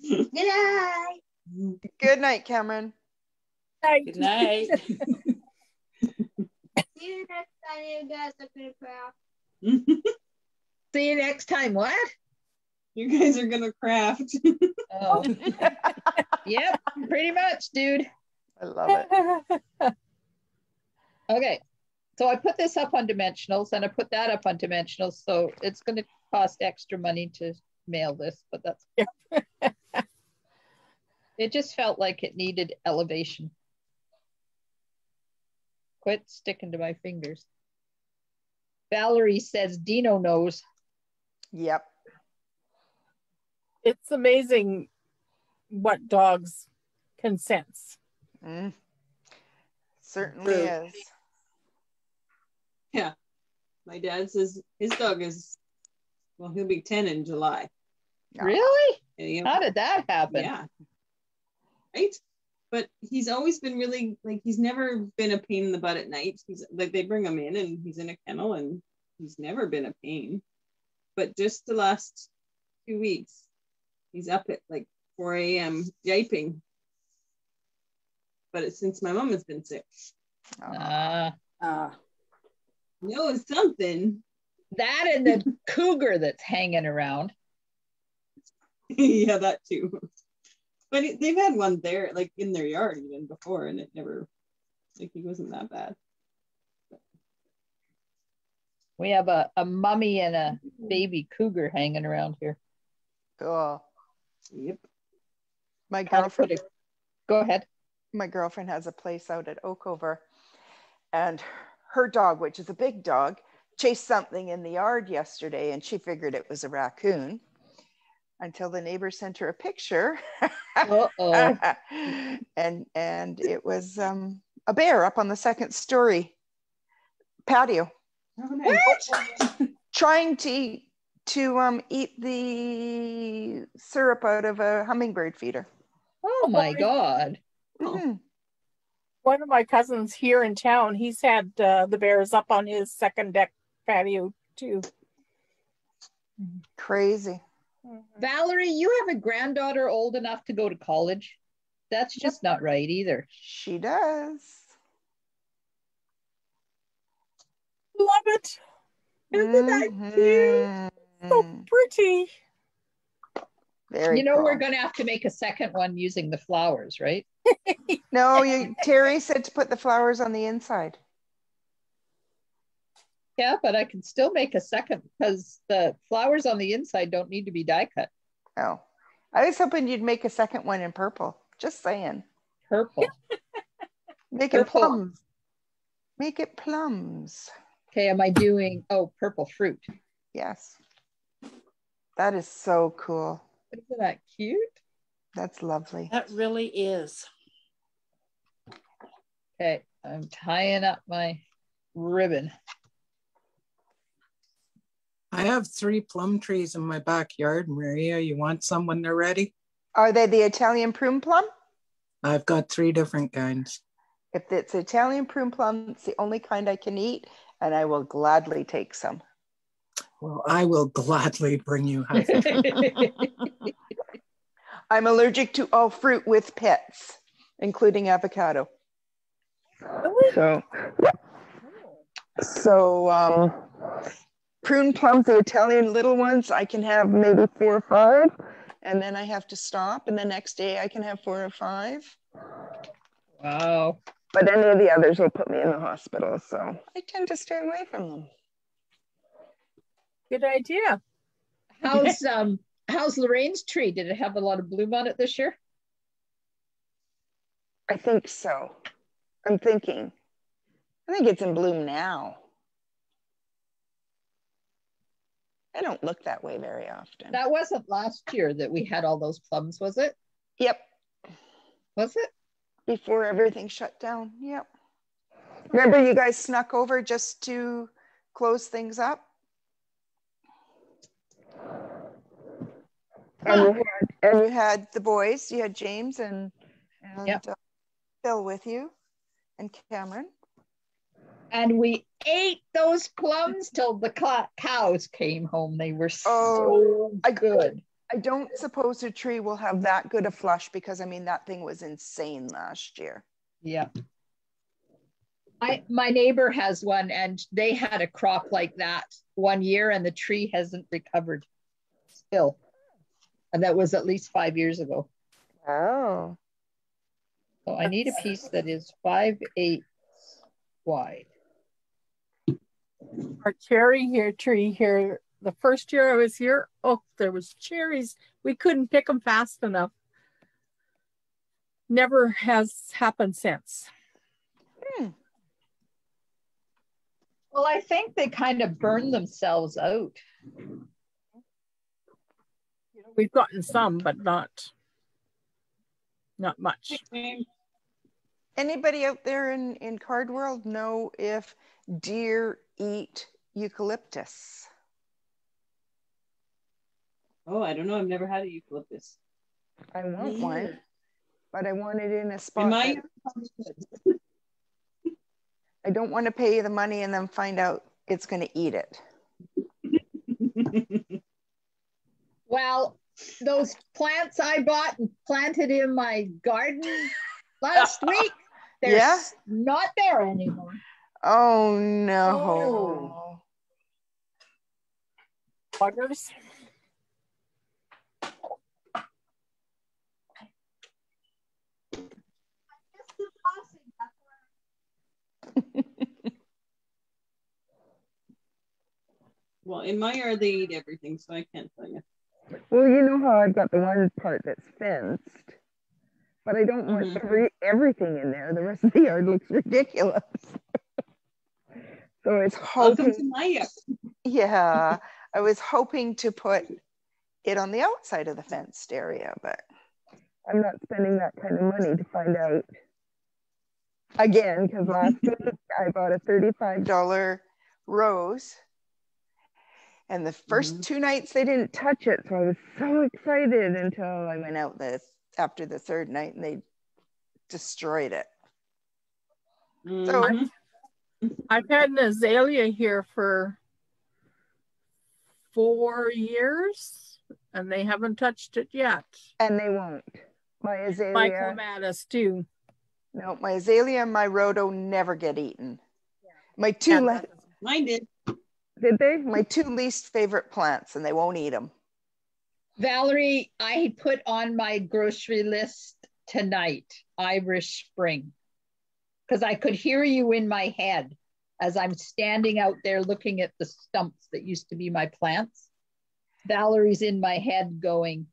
Good night. Good night, Cameron. Good night. See you next time, you guys are gonna craft. See you next time. What? you guys are gonna craft. Oh, yep, pretty much, dude. I love it. Okay. So I put this up on dimensionals and I put that up on dimensionals. So it's going to cost extra money to mail this, but that's it just felt like it needed elevation. Quit sticking to my fingers. Valerie says Dino knows. Yep. it's amazing what dogs can sense. Mm. Certainly True. is. Yeah. My dad says his dog is well, he'll be 10 in July. Yeah. Really? And he- How did that happen? Yeah. Right? But he's always been really like he's never been a pain in the butt at night. He's like they bring him in and he's in a kennel and he's never been a pain. But just the last two weeks, he's up at like 4 a.m. yiping. But it's since my mom has been sick. Oh. Uh, No, something. that and the cougar that's hanging around. yeah, that too. But it, they've had one there, like in their yard even before, and it never, like he wasn't that bad. We have a, a mummy and a baby cougar hanging around here. Cool. Yep. My How to put girlfriend it- Go ahead. my girlfriend has a place out at Oakover and her dog, which is a big dog, chased something in the yard yesterday and she figured it was a raccoon until the neighbor sent her a picture. And and it was um, a bear up on the second story patio Oh, nice. trying to to um, eat the syrup out of a hummingbird feeder. Oh my God. Oh. One of my cousins here in town, he's had uh, the bears up on his second deck patio too. Crazy. Valerie, you have a granddaughter old enough to go to college. That's just not right either. She does. Love it. Isn't that cute? So Mhm. pretty. Very you know, we're going to have to make a second one using the flowers, right? No, you, Terry said to put the flowers on the inside. Yeah, but I can still make a second because the flowers on the inside don't need to be die cut. Oh, I was hoping you'd make a second one in purple. Just saying. Purple. Make it plums. Make it plums. Okay, am I doing, oh, purple fruit. Yes. That is so cool. Isn't that cute? That's lovely. That really is. Okay, I'm tying up my ribbon. I have three plum trees in my backyard, Maria. You want some when they're ready? Are they the Italian prune plum? I've got three different kinds. If it's Italian prune plum, it's the only kind I can eat, and I will gladly take some. Well, I will gladly bring you half. I'm allergic to all fruit with pits, including avocado. So, so um, prune plums, the Italian little ones, I can have maybe four or five, and then I have to stop, and the next day I can have four or five. Wow. But any of the others will put me in the hospital, so I tend to stay away from them. Good idea. How's um how's Lorraine's tree? Did it have a lot of bloom on it this year? I think so. I'm thinking. I think it's in bloom now. I don't look that way very often. That wasn't last year that we had all those plums, was it? Yep. Was it? Before everything shut down. Yep. Remember, you guys snuck over just to close things up? And you had, and you had the boys, you had James and, and Yep. uh, Phil with you and Cameron. And we ate those plums till the cows came home. They were so Oh, I- good. I don't suppose a tree will have that good a flush because I mean, that thing was insane last year. Yeah. I my neighbor has one and they had a crop like that one year and the tree hasn't recovered still. And that was at least five years ago. Oh. So I need a piece that is five eighths wide. Our cherry here tree here. The first year I was here, oh, there was cherries. We couldn't pick them fast enough. Never has happened since. Hmm. Well, I think they kind of burn themselves out. We've gotten some, but not not much. Anybody out there in, in card world know if deer eat eucalyptus? Oh, I don't know. I've never had a eucalyptus. I want Me one, but I want it in a spot. In my I don't want to pay the money and then find out it's going to eat it. Well, those plants I bought and planted in my garden last week, they're Yeah? not there anymore. Oh no. Oh. Buggers. well, in my yard they eat everything, so I can't tell you. Well, you know how I've got the one part that's fenced, but I don't want Mhm. every, everything in there. The rest of the yard looks ridiculous. so it's Welcome to my yard. yeah, I was hoping to put it on the outside of the fenced area, but I'm not spending that kind of money to find out. Again, because last week I bought a $35 rose. And the 1st Mhm. two nights they didn't touch it. So I was so excited until I went out this after the third night and they destroyed it. Mhm. I've had an azalea here for four years and they haven't touched it yet. And they won't. My My azalea, clematis too. no, my azalea and my rhodo never get eaten. My two, And le- Mine did. Did they? My two least favorite plants and they won't eat them. Valerie, I put on my grocery list tonight Irish Spring because I could hear you in my head as I'm standing out there looking at the stumps that used to be my plants. Valerie's in my head going,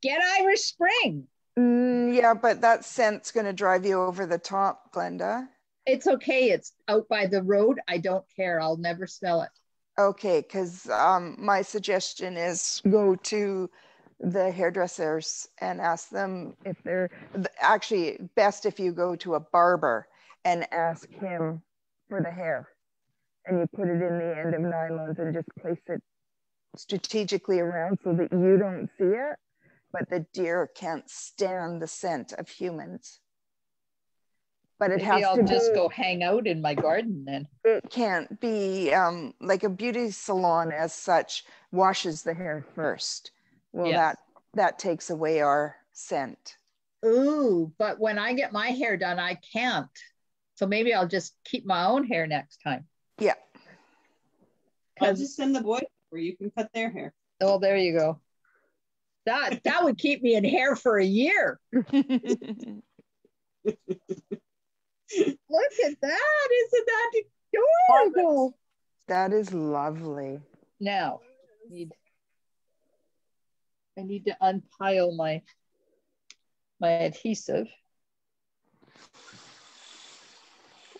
Get Irish Spring. Mm, yeah, but that scent's going to drive you over the top, Glenda. It's okay. It's out by the road. I don't care. I'll never smell it. Okay, because um, my suggestion is go to the hairdressers and ask them if they're actually best if you go to a barber and ask him for the hair. And you put it in the end of nylons and just place it strategically around so that you don't see it. But the deer can't stand the scent of humans. But it Maybe has I'll to just be, go hang out in my garden then. it can't be um, like a beauty salon as such washes the hair first. Well, Yes. that that takes away our scent. Ooh, but when I get my hair done, I can't. So maybe I'll just keep my own hair next time. Yeah. I'll 'Cause- just send the boys where you can cut their hair. Oh, there you go. That that would keep me in hair for a year. Look at that. Isn't that adorable? that is lovely. Now, need I need to unpile my my adhesive.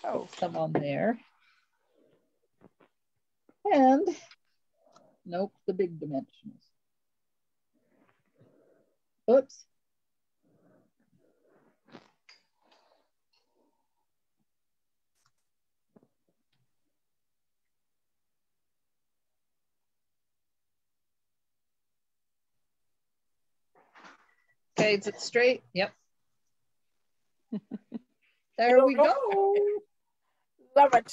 Oh, Some on there. And nope, the big dimensionals. Oops. Okay, is it straight? Yep. There we go. Love it.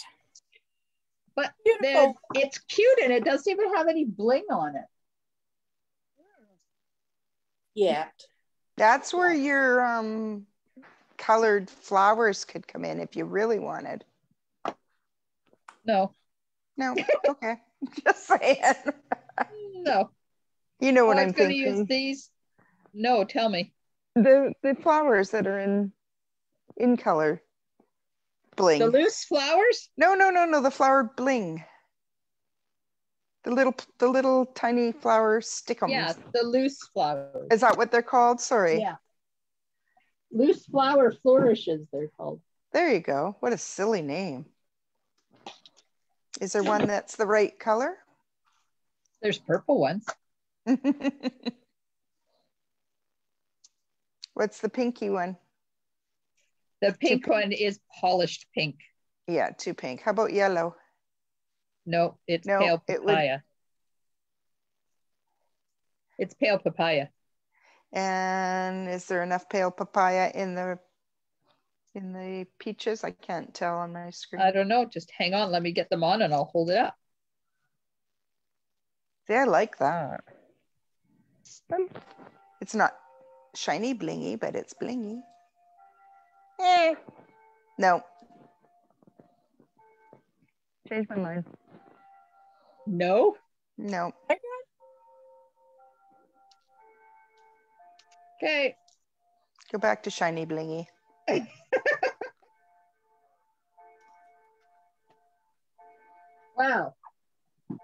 But then it's cute and it doesn't even have any bling on it. Yeah. that's where your um, colored flowers could come in if you really wanted. No, No, okay, just saying. no. You know Oh, what I'm, I'm was going to use these. No, tell me. the the flowers that are in in color bling. The loose flowers? no, no, no, no. The flower bling. The little the little tiny flower stickums. Yeah, the loose flowers. Is that what they're called? Sorry. Yeah. Loose flower flourishes, they're called. There you go. What a silly name. Is there one that's the right color? There's purple ones. What's the pinky one? The pink pink. one is polished pink. Yeah, too pink. How about yellow? No, it's No, pale it would- papaya. It's pale papaya. And is there enough pale papaya in the in the peaches? I can't tell on my screen. I don't know. Just hang on. Let me get them on and I'll hold it up. See, I like that. It's not shiny blingy, but it's blingy. Eh. No. Change my mind. No? No. Okay. Go back to shiny blingy. Wow.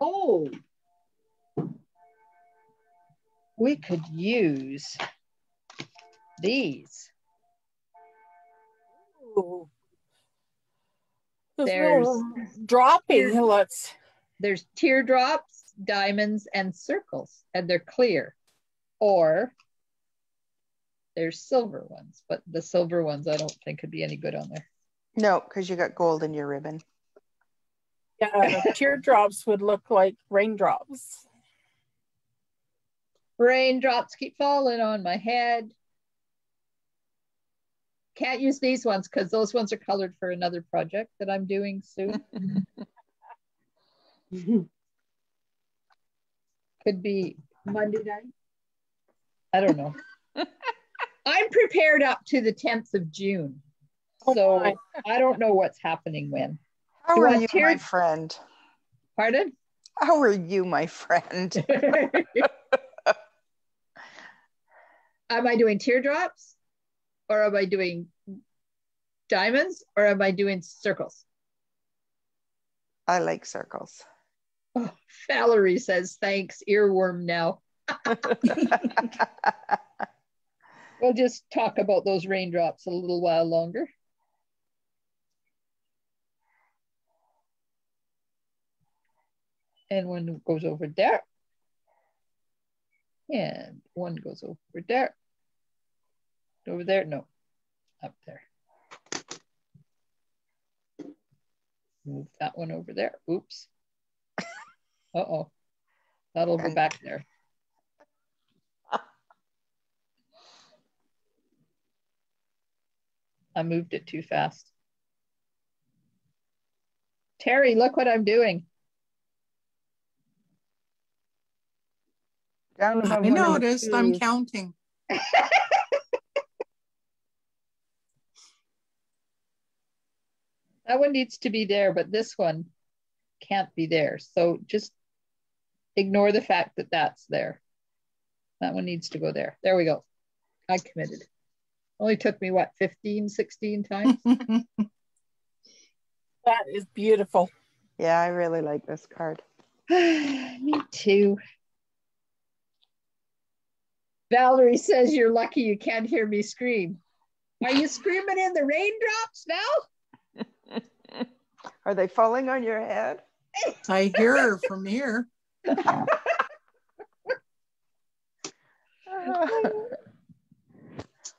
Oh. We could use these. Ooh. There's There's- no dropping. Let's. There's teardrops, diamonds, and circles, and they're clear. Or there's silver ones, but the silver ones I don't think could be any good on there. No, because you got gold in your ribbon. Yeah, teardrops would look like raindrops. Raindrops keep falling on my head. Can't use these ones because those ones are colored for another project that I'm doing soon. Could be Monday night. I don't know. I'm prepared up to the 10th of June. Oh So my. I don't know what's happening when. How are you, my friend? Pardon? How are you, my friend? am I doing teardrops or am I doing diamonds or am I doing circles? I like circles. Oh, Valerie says, thanks, earworm now. We'll just talk about those raindrops a little while longer. And one goes over there. And one goes over there. Over there, no, up there. Move that one over there. Oops. Uh-oh. That'll go back there. I moved it too fast. Terry, look what I'm doing. Down above I one of the noticed, I'm counting. That one needs to be there, but this one can't be there. So just ignore the fact that that's there. That one needs to go there. There we go. I committed. Only took me what, 15, 16 times? That is beautiful. Yeah, I really like this card. me too. Valerie says you're lucky you can't hear me scream. Are you screaming in the raindrops now? Are they falling on your head? I hear her from here.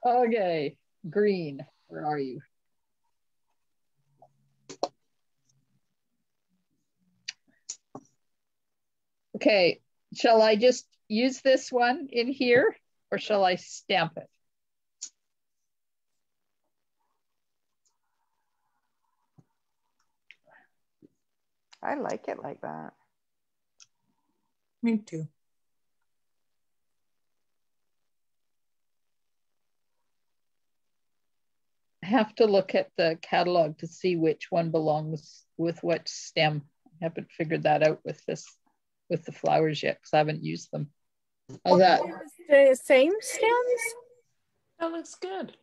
Okay, green. Where are you? Okay, shall I just use this one in here or shall I stamp it? I like it like that. Me too. I have to look at the catalog to see which one belongs with what stem. I haven't figured that out with this, with the flowers yet because I haven't used them. How's that? The same stems? That looks good.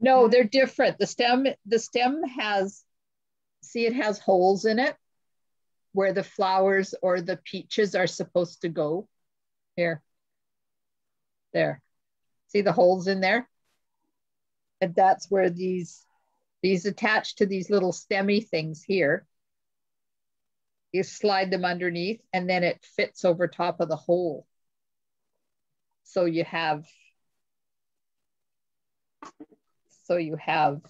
No, they're different. The stem, the stem has, see, it has holes in it where the flowers or the peaches are supposed to go. Here. There. See the holes in there? And that's where these, these attach to these little stemmy things here. You slide them underneath and then it fits over top of the hole. So you have so you have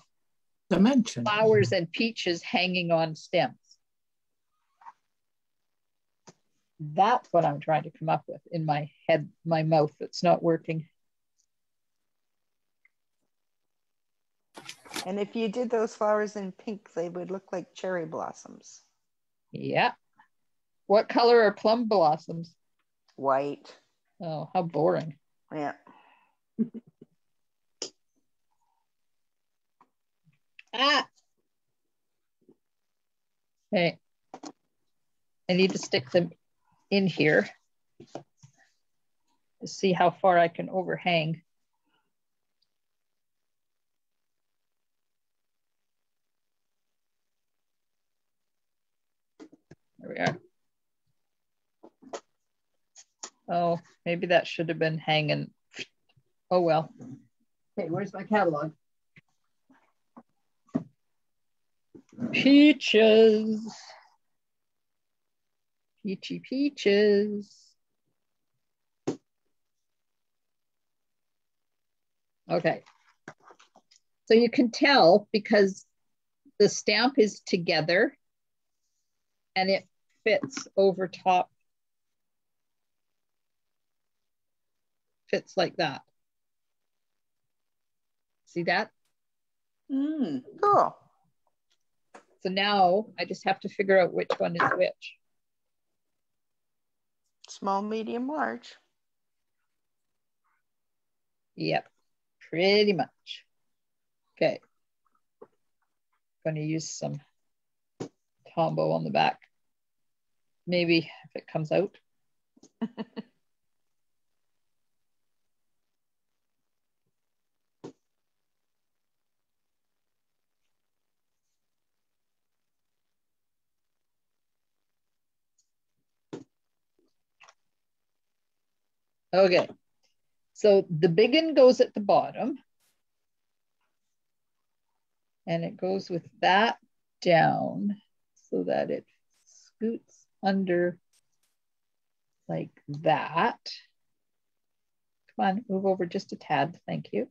Dimension. flowers and peaches hanging on stems. That's what I'm trying to come up with in my head, my mouth that's not working. And if you did those flowers in pink, they would look like cherry blossoms. Yeah. What color are plum blossoms? White. Oh, how boring. Yeah. Ah. Okay. I need to stick them in here to see how far I can overhang. There we are. Oh, maybe that should have been hanging. Oh, well. Okay, where's my catalog? Peaches. Peachy peaches. Okay. So you can tell because the stamp is together and it fits over top. Fits like that. See that? Mm. Cool. So now I just have to figure out which one is which. Small, medium, large. Yep, pretty much. Okay. Going to use some Tombow on the back. Maybe if it comes out. Okay. So the big end goes at the bottom. And it goes with that down so that it scoots under like that. Come on, move over just a tad. Thank you.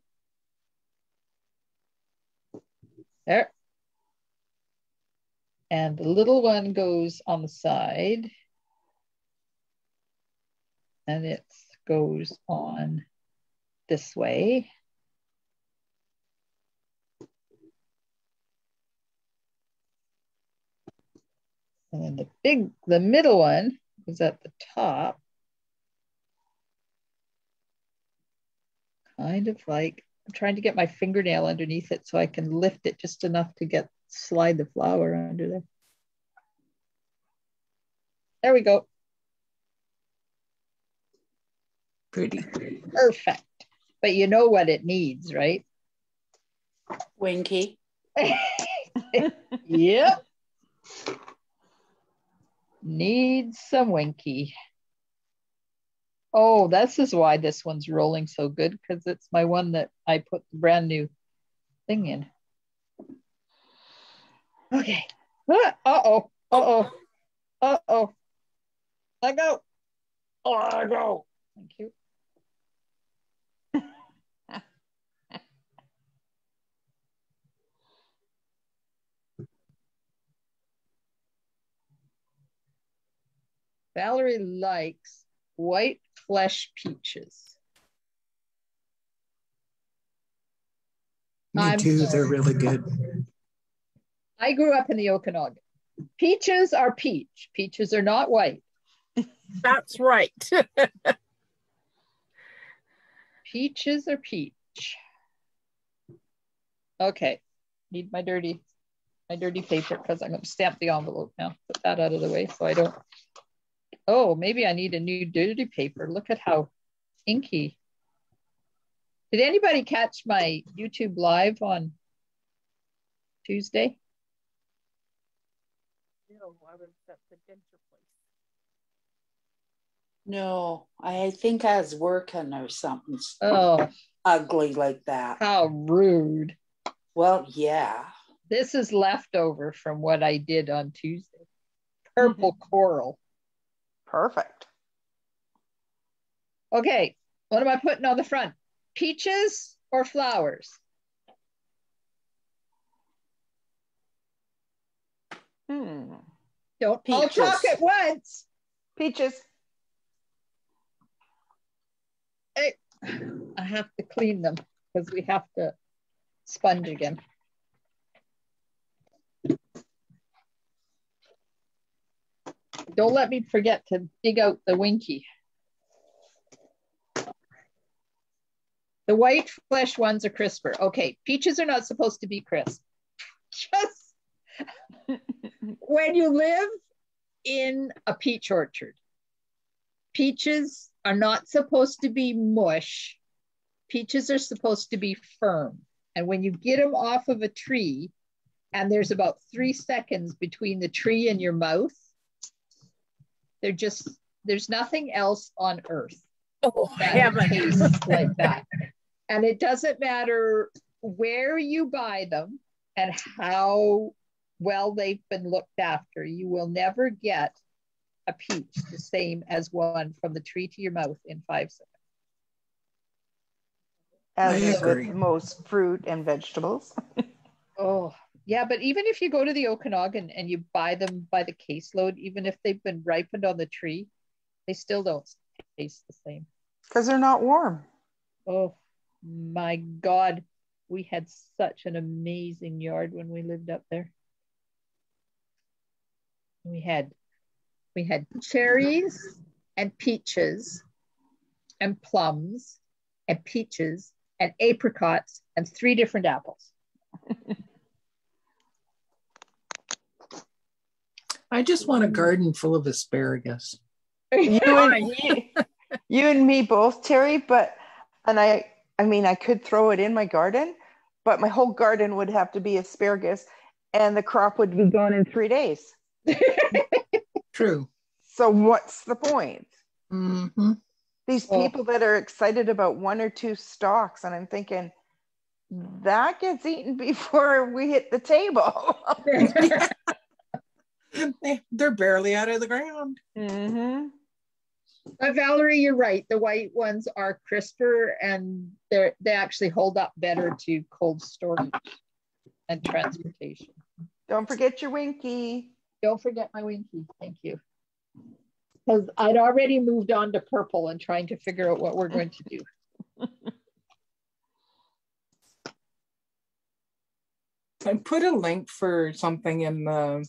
There. And the little one goes on the side. and it goes on this way. And then the big, the middle one is at the top. Kind of like, I'm trying to get my fingernail underneath it so I can lift it just enough to get, slide the flower under there. There we go. Pretty. Perfect. But you know what it needs, right? Winky. yep. Needs some winky. Oh, this is why this one's rolling so good because it's my one that I put the brand new thing in. Okay. Uh oh. Uh oh. Uh oh. Let go. Let go. Thank you. Valerie likes white flesh peaches. Me I'm too. sorry. They're really good. I grew up in the Okanagan. Peaches are peach. Peaches are not white. That's right. Peaches are peach. Okay. Need my dirty my dirty paper because I'm going to stamp the envelope now. Put that out of the way so I don't. Oh, maybe I need a new duty paper. Look at how inky. Did anybody catch my YouTube live on Tuesday? No, I was at the denture place. No, I think I was working or something Oh, ugly like that. how rude. Well, yeah. This is leftover from what I did on Tuesday. Mm-hmm. Purple coral. Perfect. Okay, what am I putting on the front? Peaches or flowers? Hmm. Don't Peaches. all talk at once. Peaches. Hey, I have to clean them because we have to sponge again. Don't let me forget to dig out the winky. The white flesh ones are crisper. Okay, peaches are not supposed to be crisp. Just when you live in a peach orchard, peaches are not supposed to be mush. Peaches are supposed to be firm. And when you get them off of a tree, and there's about three seconds between the tree and your mouth, they're just, there's nothing else on earth Oh, that tastes like that. And it doesn't matter where you buy them and how well they've been looked after, you will never get a peach the same as one from the tree to your mouth in five seconds. As I is agree. with most fruit and vegetables. Oh, yeah, but even if you go to the Okanagan and you buy them by the caseload, even if they've been ripened on the tree, they still don't taste the same. Because they're not warm. Oh my God, we had such an amazing yard when we lived up there. We had we had cherries and peaches and plums and peaches and apricots and three different apples. I just want a garden full of asparagus. You and, you, you and me both, Terry, but and I I mean I could throw it in my garden, but my whole garden would have to be asparagus and the crop would be gone in three days. True. So what's the point? hmm These Well- people that are excited about one or two stalks, and I'm thinking that gets eaten before we hit the table. They, they're barely out of the ground. hmm But Valerie, you're right. The white ones are crisper and they're they actually hold up better to cold storage and transportation. Don't forget your winky. Don't forget my winky. Thank you. Because I'd already moved on to purple and trying to figure out what we're going to do. I put a link for something in the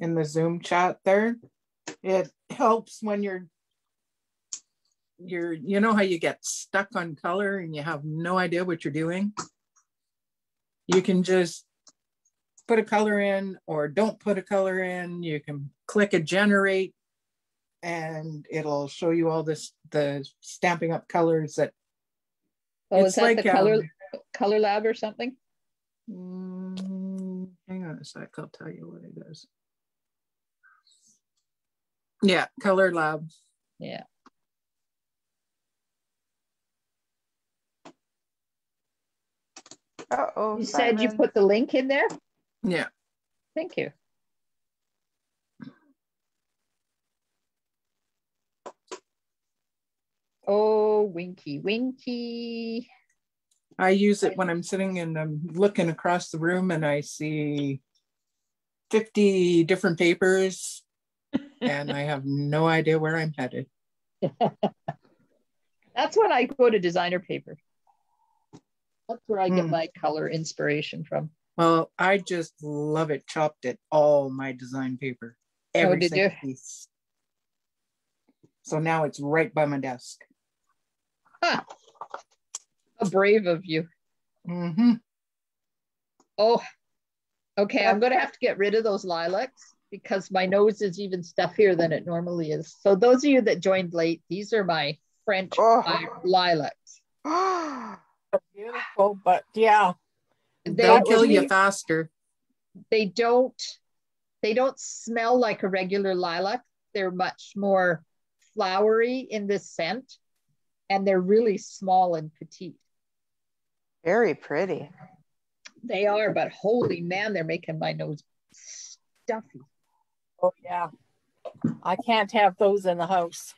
in the Zoom chat there. It helps when you're you're you know how you get stuck on color and you have no idea what you're doing. You can just put a color in or don't put a color in. You can click a generate and it'll show you all this the Stampin' Up colors that Oh, It's is that like, the color um, color lab or something? Mm, hang on a sec, I'll tell you what it is. Yeah, Color Lab. Yeah. Uh-oh. You said you put the link in there? Yeah. Thank you. Oh, winky, winky. I use it when I'm sitting and I'm looking across the room and I see 50 different papers and I have no idea where I'm headed. That's when I go to designer paper. That's where I get Hmm. my color inspiration from. Well, I just love it chopped at all my design paper. Oh, Every did single you? piece. So now it's right by my desk. How brave of you. Mm-hmm. Oh, okay. I'm going to have to get rid of those lilacs because my nose is even stuffier than it normally is. So, those of you that joined late, these are my French Oh. li- lilacs. Beautiful, but yeah. They, They'll kill you faster. they don't they don't smell like a regular lilac. They're much more flowery in this scent, and they're really small and petite. Very pretty. They are, but holy man, they're making my nose stuffy. Oh yeah. I can't have those in the house.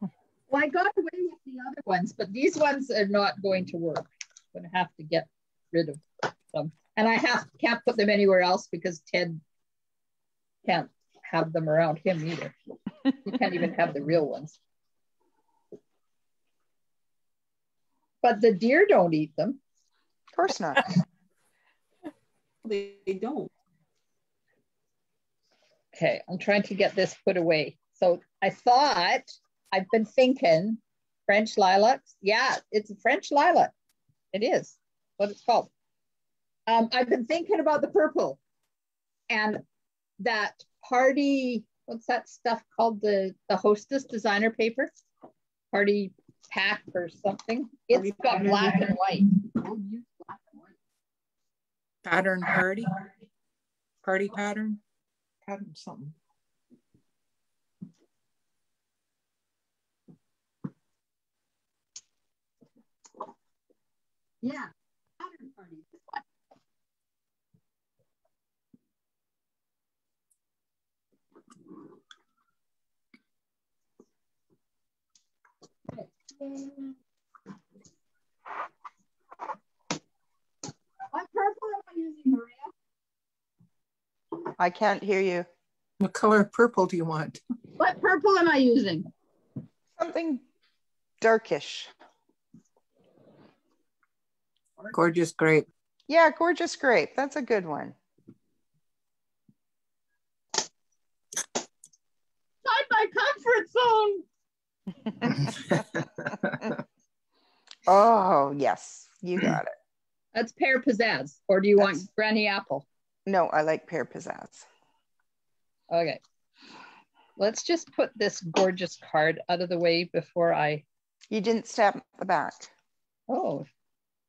Well, I got away with the other ones, but these ones are not going to work. I'm gonna have to get rid of them, and I have can't put them anywhere else because Ted can't have them around him either. He can't even have the real ones. But the deer don't eat them. Of course not. They, they don't. Okay, I'm trying to get this put away. So I thought I've been thinking French lilacs. Yeah, it's a French lilac. It is what it's called. Um, I've been thinking about the purple and that party. What's that stuff called? The the hostess designer paper, party pack or something. It's got pattern. black and white. Black and white. Pattern party. Party pattern. Pattern something. Yeah, pattern party. What purple am I using, Maria? I can't hear you. What color of purple do you want? What purple am I using? Something darkish. Gorgeous grape. Yeah, gorgeous grape. That's a good one. Outside my comfort zone. Oh, yes, you got it. That's pear pizzazz. Or do you want granny apple? No, I like pear pizzazz. Okay. Let's just put this gorgeous card out of the way before I. You didn't stamp the back. Oh,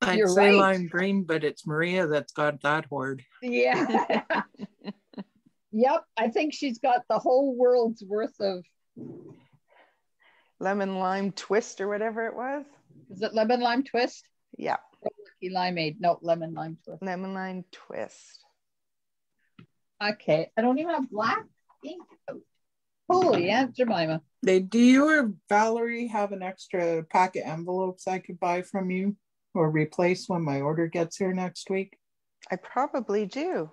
I'd You're say right. lime green, but it's Maria that's got that hoard. yeah. yep. I think she's got the whole world's worth of. Lemon lime twist or whatever it was. Is it lemon lime twist? Yeah, Or Lucky limeade. No, lemon lime twist. lemon lime twist. Okay. I don't even have black ink. out. Holy Aunt Jemima. They do you or Valerie have an extra packet envelopes I could buy from you or replace when my order gets here next week? I probably do.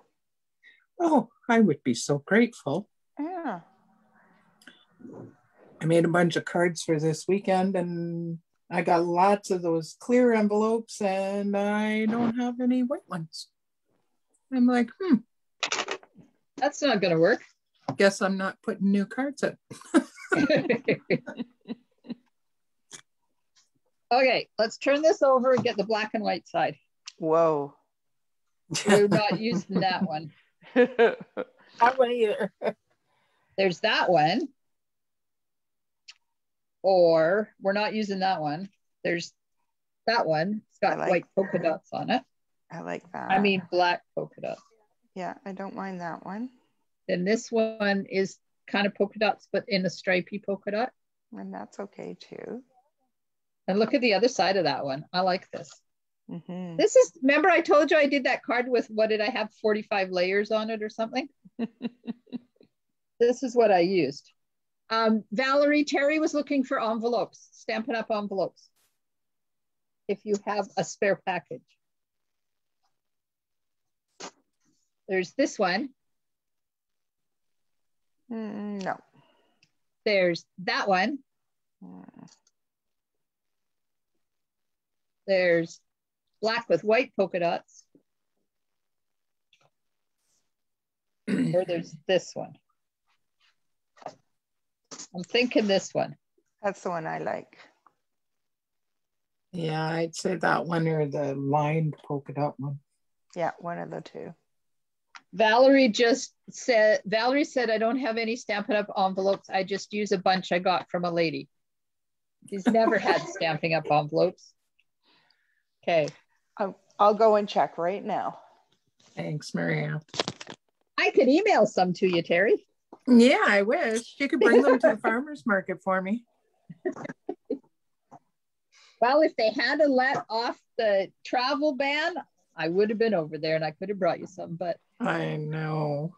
Oh, I would be so grateful. Yeah. I made a bunch of cards for this weekend and I got lots of those clear envelopes and I don't have any white ones. I'm like, hmm, That's not going to work. guess I'm not putting new cards up. okay, let's turn this over and get the black and white side. Whoa. We're not using that one. I wouldn't either. There's that one. Or we're not using that one. There's that one. It's got like white polka dots on it. I like that. I mean, black polka dots. Yeah, I don't mind that one. Then this one is kind of polka dots, but in a stripy polka dot. And that's okay too. And look at the other side of that one. I like this. hmm This is, remember I told you I did that card with, what did I have, 45 layers on it or something? this is what I used. Um, Valerie, Terry was looking for envelopes, Stampin' Up! envelopes. If you have a spare package. There's this one. Mm, no. There's that one. Mm, There's black with white polka dots. or there's this one. I'm thinking this one. That's the one I like. Yeah, I'd say that one or the lined polka dot one. Yeah, one of the two. Valerie just said, Valerie said, I don't have any Stampin' Up! envelopes. I just use a bunch I got from a lady. She's never had Stampin' Up! envelopes. Okay. I'll, I'll go and check right now. Thanks, Maria. I could email some to you, Terry. Yeah, I wish you could bring them to the farmer's market for me. Well, if they hadn't let off the travel ban, I would have been over there and I could have brought you some, but I know.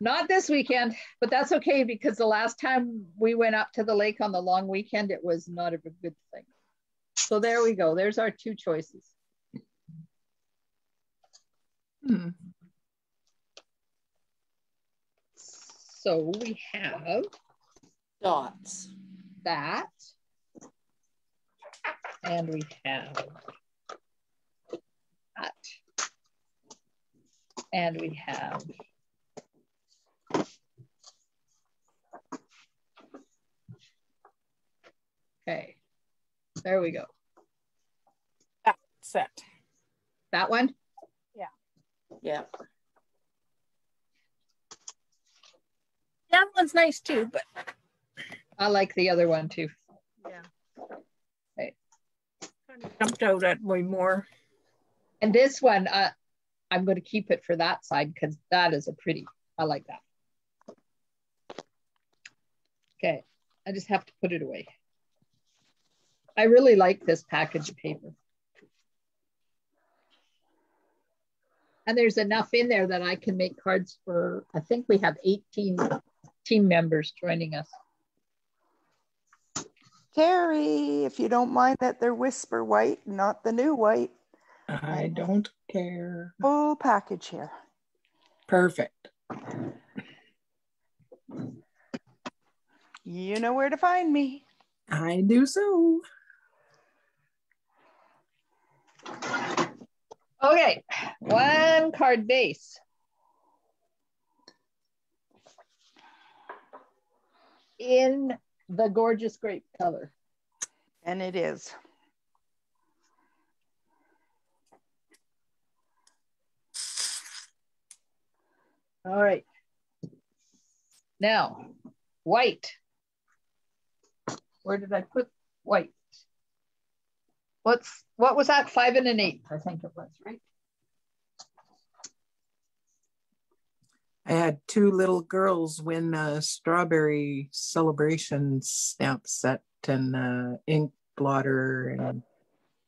not this weekend. But that's okay because the last time we went up to the lake on the long weekend, it was not a good thing. So there we go. There's our two choices. Hmm. So we have Dots. that. And we have that. And we have Okay, there we go. Set. That one? Yeah. Yeah. That one's nice too, but I like the other one too. yeah. Okay. Kind of jumped out at me more. And this one, uh, I'm going to keep it for that side because that is a pretty, I like that. Okay, I just have to put it away. I really like this package of paper. And there's enough in there that I can make cards for, I think we have 18 team members joining us. Terry, if you don't mind that they're whisper white, not the new white, I uh-huh. don't care. full package here. Perfect. You know where to find me. I do so. Okay, one card base. In the gorgeous grape color. And it is. All right. Now, white. Where did I put white? What's what was that? Five and an eight, I think it was, right? I had two little girls win a strawberry celebration stamp set and uh, ink blotter and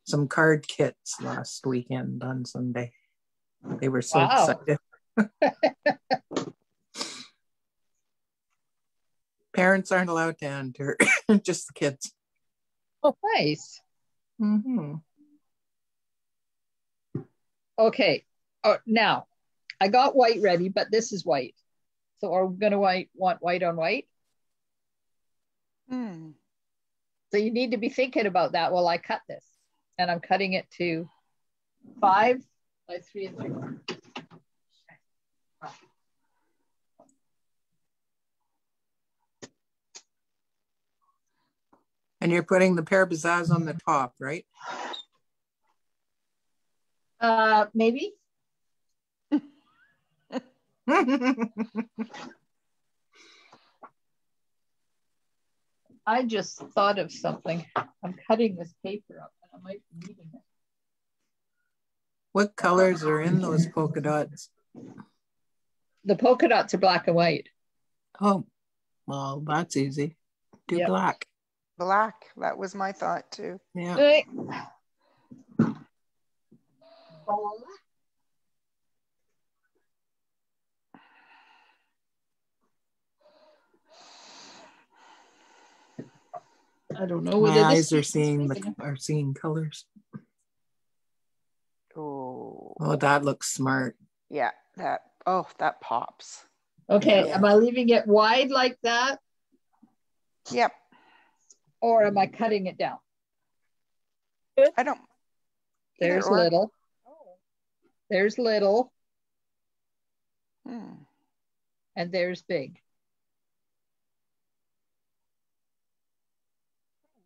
some card kits last weekend on Sunday. They were so Wow. excited. Parents aren't allowed to enter, just the kids. Oh, nice. hmm Okay. Oh, now I got white ready, but this is white. So are we gonna white want white on white? Hmm. So you need to be thinking about that while I cut this. And I'm cutting it to five by three and three. And you're putting the pear pizzazz on the top, right? Uh, maybe. I just thought of something. I'm cutting this paper up and I might be needing it. what colors are in those polka dots? The polka dots are black and white. Oh, well, that's easy. Do Yep. black. Black. That was my thought too. Yeah. Right. I don't know My whether eyes are seeing the are seeing colors. Oh, Oh, that looks smart. yeah. That. Oh, that pops. Okay, Yeah. am I leaving it wide like that Yep. Or am I cutting it down? I don't. There's or. little. There's little Hmm. and there's big.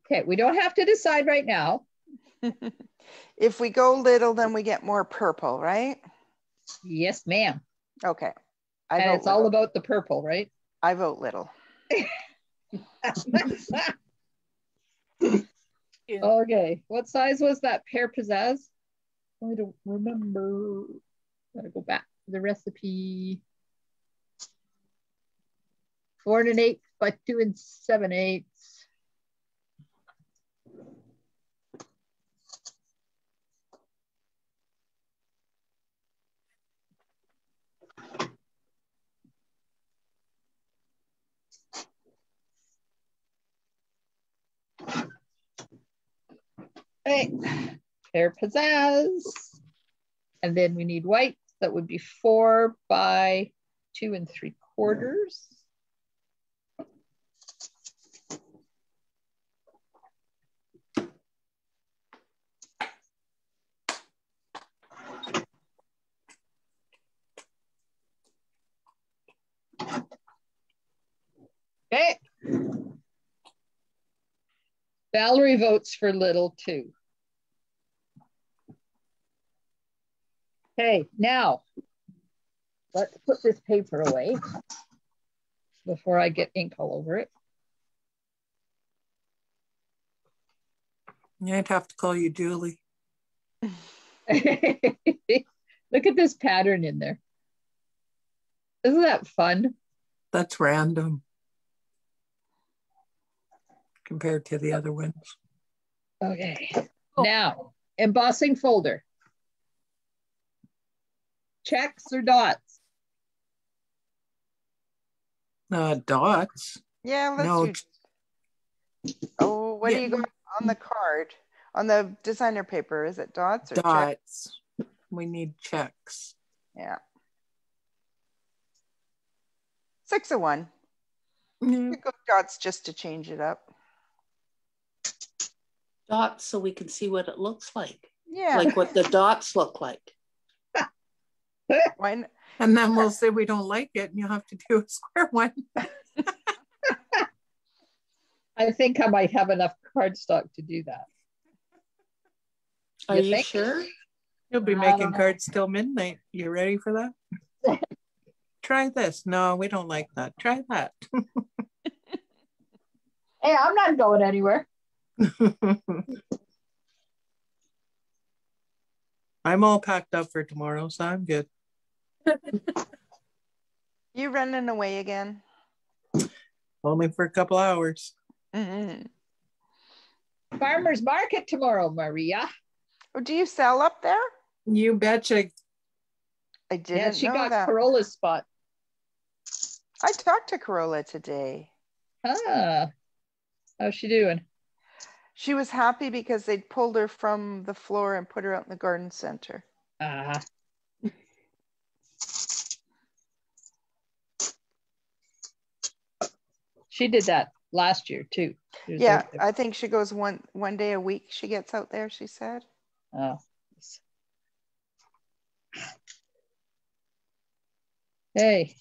Okay, we don't have to decide right now. if we go little, then we get more purple, right? Yes, ma'am. Okay. I And vote it's all about the purple, right? I vote little. okay, what size was that pear pizzazz? I don't remember. Gotta go back to the recipe. Four and an eighth by two and seven eighths. Okay, pear pizzazz. And then we need white. That would be four by two and three quarters. Okay. Valerie votes for little too. Okay, now let's put this paper away before I get ink all over it. Yeah, I'd have to call you Julie. Look at this pattern in there. Isn't that fun? That's random compared to the other ones. Okay, now embossing folder. Checks or dots? Uh, dots. Yeah, let's No. do. Oh, what do Yeah. you got on the card? On the designer paper, is it dots or check? Dots. We need checks. Yeah. Six of one. Yeah. You go dots just to change it up. Dots so we can see what it looks like, Yeah. like what the dots look like. why And then we'll say we don't like it and you'll have to do a square one. I think I might have enough cardstock to do that. Are You you think? sure? You'll be making don't cards till midnight. You ready for that? Try this. No, we don't like that. Try that. Hey, I'm not going anywhere. I'm all packed up for tomorrow, so I'm good. you running away again? Only for a couple hours. Mhm. Farmer's market tomorrow, Maria. Oh, do you sell up there? You betcha. I didn't yeah, she know got that. Corolla's spot. I talked to Corolla today. Ah, how's she doing? She was happy because they'd pulled her from the floor and put her out in the garden center. Ah. She did that last year too. Yeah. I think she goes one one day a week. She gets out there. She said. Oh. Hey,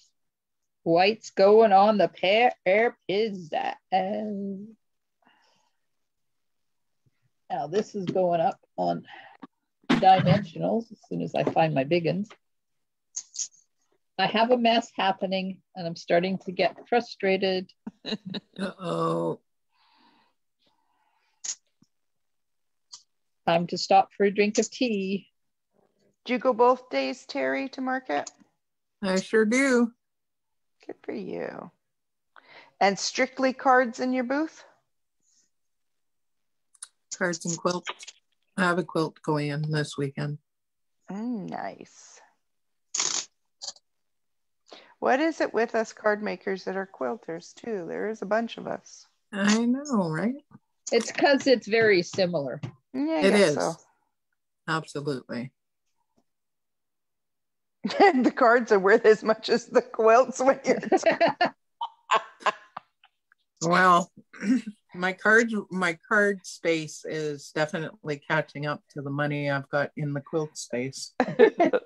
white's going on the pear air pizza. Now this is going up on dimensionals as soon as I find my big ones. I have a mess happening and I'm starting to get frustrated. Uh-oh. Time to stop for a drink of tea. Do you go both days, Terry, to market? I sure do. Good for you. And strictly cards in your booth? Cards and quilts. I have a quilt going in this weekend. Mm, nice. What is it with us card makers that are quilters too? There is a bunch of us. I know, right? It's because it's very similar. Yeah, I It so. Absolutely. the cards are worth as much as the quilts when you're Well, my card my card space is definitely catching up to the money I've got in the quilt space.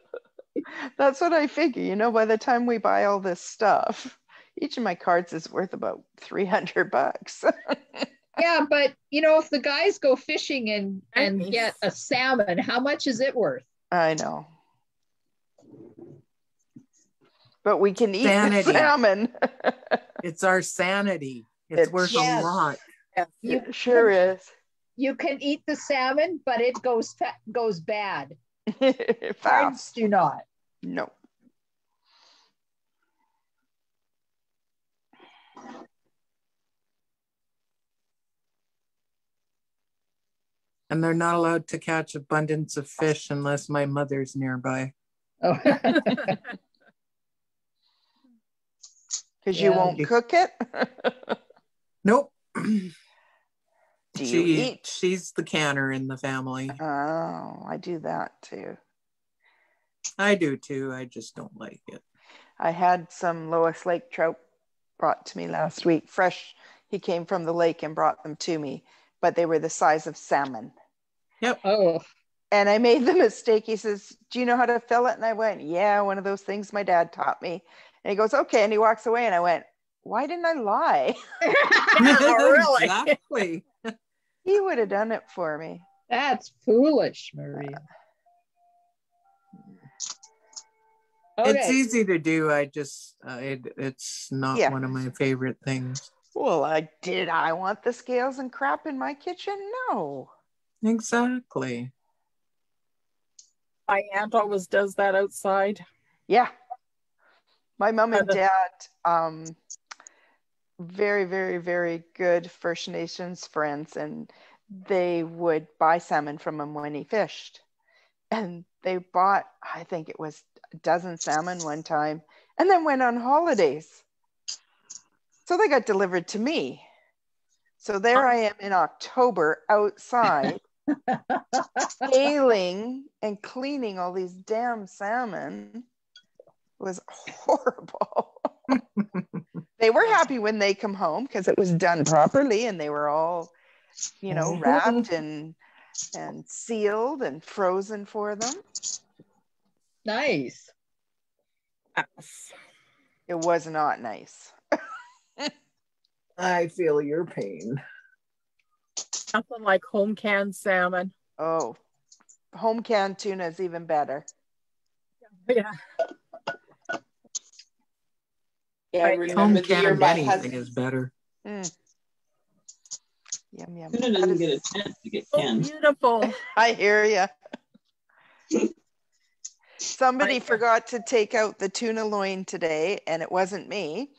That's what I figure. You know, by the time we buy all this stuff, each of my cards is worth about 300 bucks. yeah, but you know, if the guys go fishing and and get a salmon, how much is it worth? I know. But we can eat Sanity. the salmon. It's our sanity. It's, It's- worth Yes. a lot. You it sure is. you can eat the salmon, but it goes goes bad. Cards Fast. do not. No. And they're not allowed to catch abundance of fish unless my mother's nearby. Oh. Because you Yeah. won't cook it. Nope. Do you she eat? she's the canner in the family. Oh, I do that too. I do too. I just don't like it. I had some Lois Lake trout brought to me last week. Fresh, he came from the lake and brought them to me, but they were the size of salmon. Yep. Oh, And I made the mistake. He says, Do you know how to fill it? And I went, Yeah, one of those things my dad taught me. And he goes, Okay. And he walks away. And I went, Why didn't I lie? really? exactly. He would have done it for me. that's foolish, Maria. It's easy to do. I just uh, it, it's not Yeah. one of my favorite things. Well, I did. I want the scales and crap in my kitchen? No. Exactly. My aunt always does that outside. Yeah. My mom and Uh, dad, um, very, very, very good First Nations friends, and they would buy salmon from him when he fished. And they bought, I think it was a dozen salmon one time, and then went on holidays. So they got delivered to me. So there I am in October outside, scaling and cleaning all these damn salmon was horrible. they were happy when they come home because it was done properly and they were all, you know, wrapped and and sealed and frozen for them. Nice. It was not nice. I feel your pain. Something like home canned salmon. Oh, home canned tuna is even better. Yeah. Yeah, I remember Home the year canned my anything husband. is better. Mm. Yum yum. Tuna That doesn't is- get a chance to get Oh, canned. beautiful. I hear you. Somebody Right. forgot to take out the tuna loin today, and it wasn't me.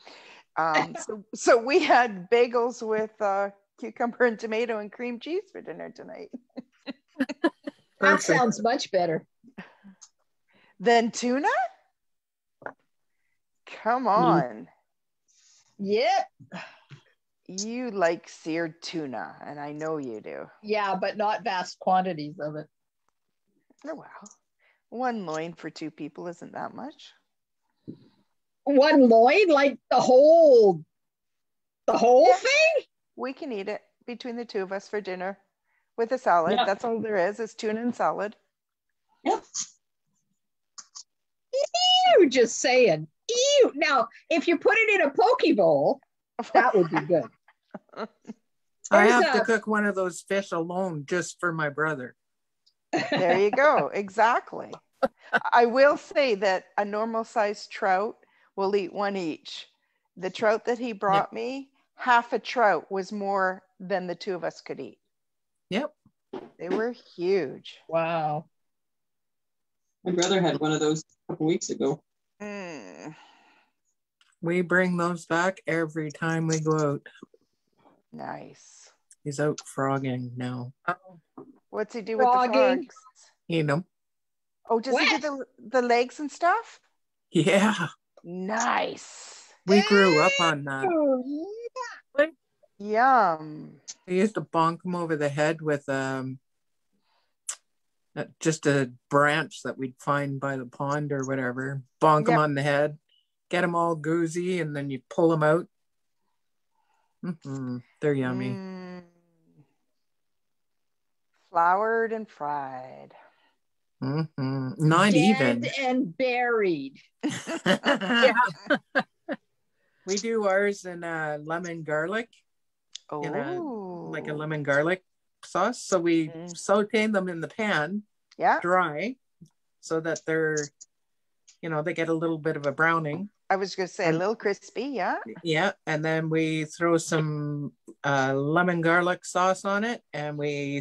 Um, so, so we had bagels with uh, cucumber and tomato and cream cheese for dinner tonight. That Perfect. sounds much better. Then tuna? Come on. Yeah. You like seared tuna, and I know you do. Yeah, but not vast quantities of it. Oh, wow. One loin for two people isn't that much. One loin, like the whole The whole Yeah. thing? We can eat it between the two of us for dinner with a salad. Yeah. That's all there is, is tuna and salad. Yep. Ew, just saying. Ew. Now, if you put it in a poke bowl, that would be good. I There's have to cook one of those fish alone just for my brother. There you go. Exactly. I will say that a normal sized trout will eat one each. The trout that he brought me, half a trout was more than the two of us could eat. Yep. They were huge. Wow. My brother had one of those a couple weeks ago. Mm, We bring those back every time we go out. nice. He's out frogging now. What's he do with the Frogging. frogs? You know? Oh, does he do the, the legs and stuff? Yeah. Nice. We grew up on that. Yum. We used to bonk him over the head with um uh, just a branch that we'd find by the pond or whatever. Bonk him Yep. on the head, get him all goozy, and then you pull him out. Mhm. They're yummy. Mm. Floured and fried. Mhm. Not Dead even. and buried. we do ours in uh, lemon garlic, Oh, In a- like a lemon garlic sauce. So we Mm. saute them in the pan Yeah, dry so that they're, you know, they get a little bit of a browning. I was gonna say a little crispy. Yeah. Yeah. And then we throw some uh, lemon garlic sauce on it and we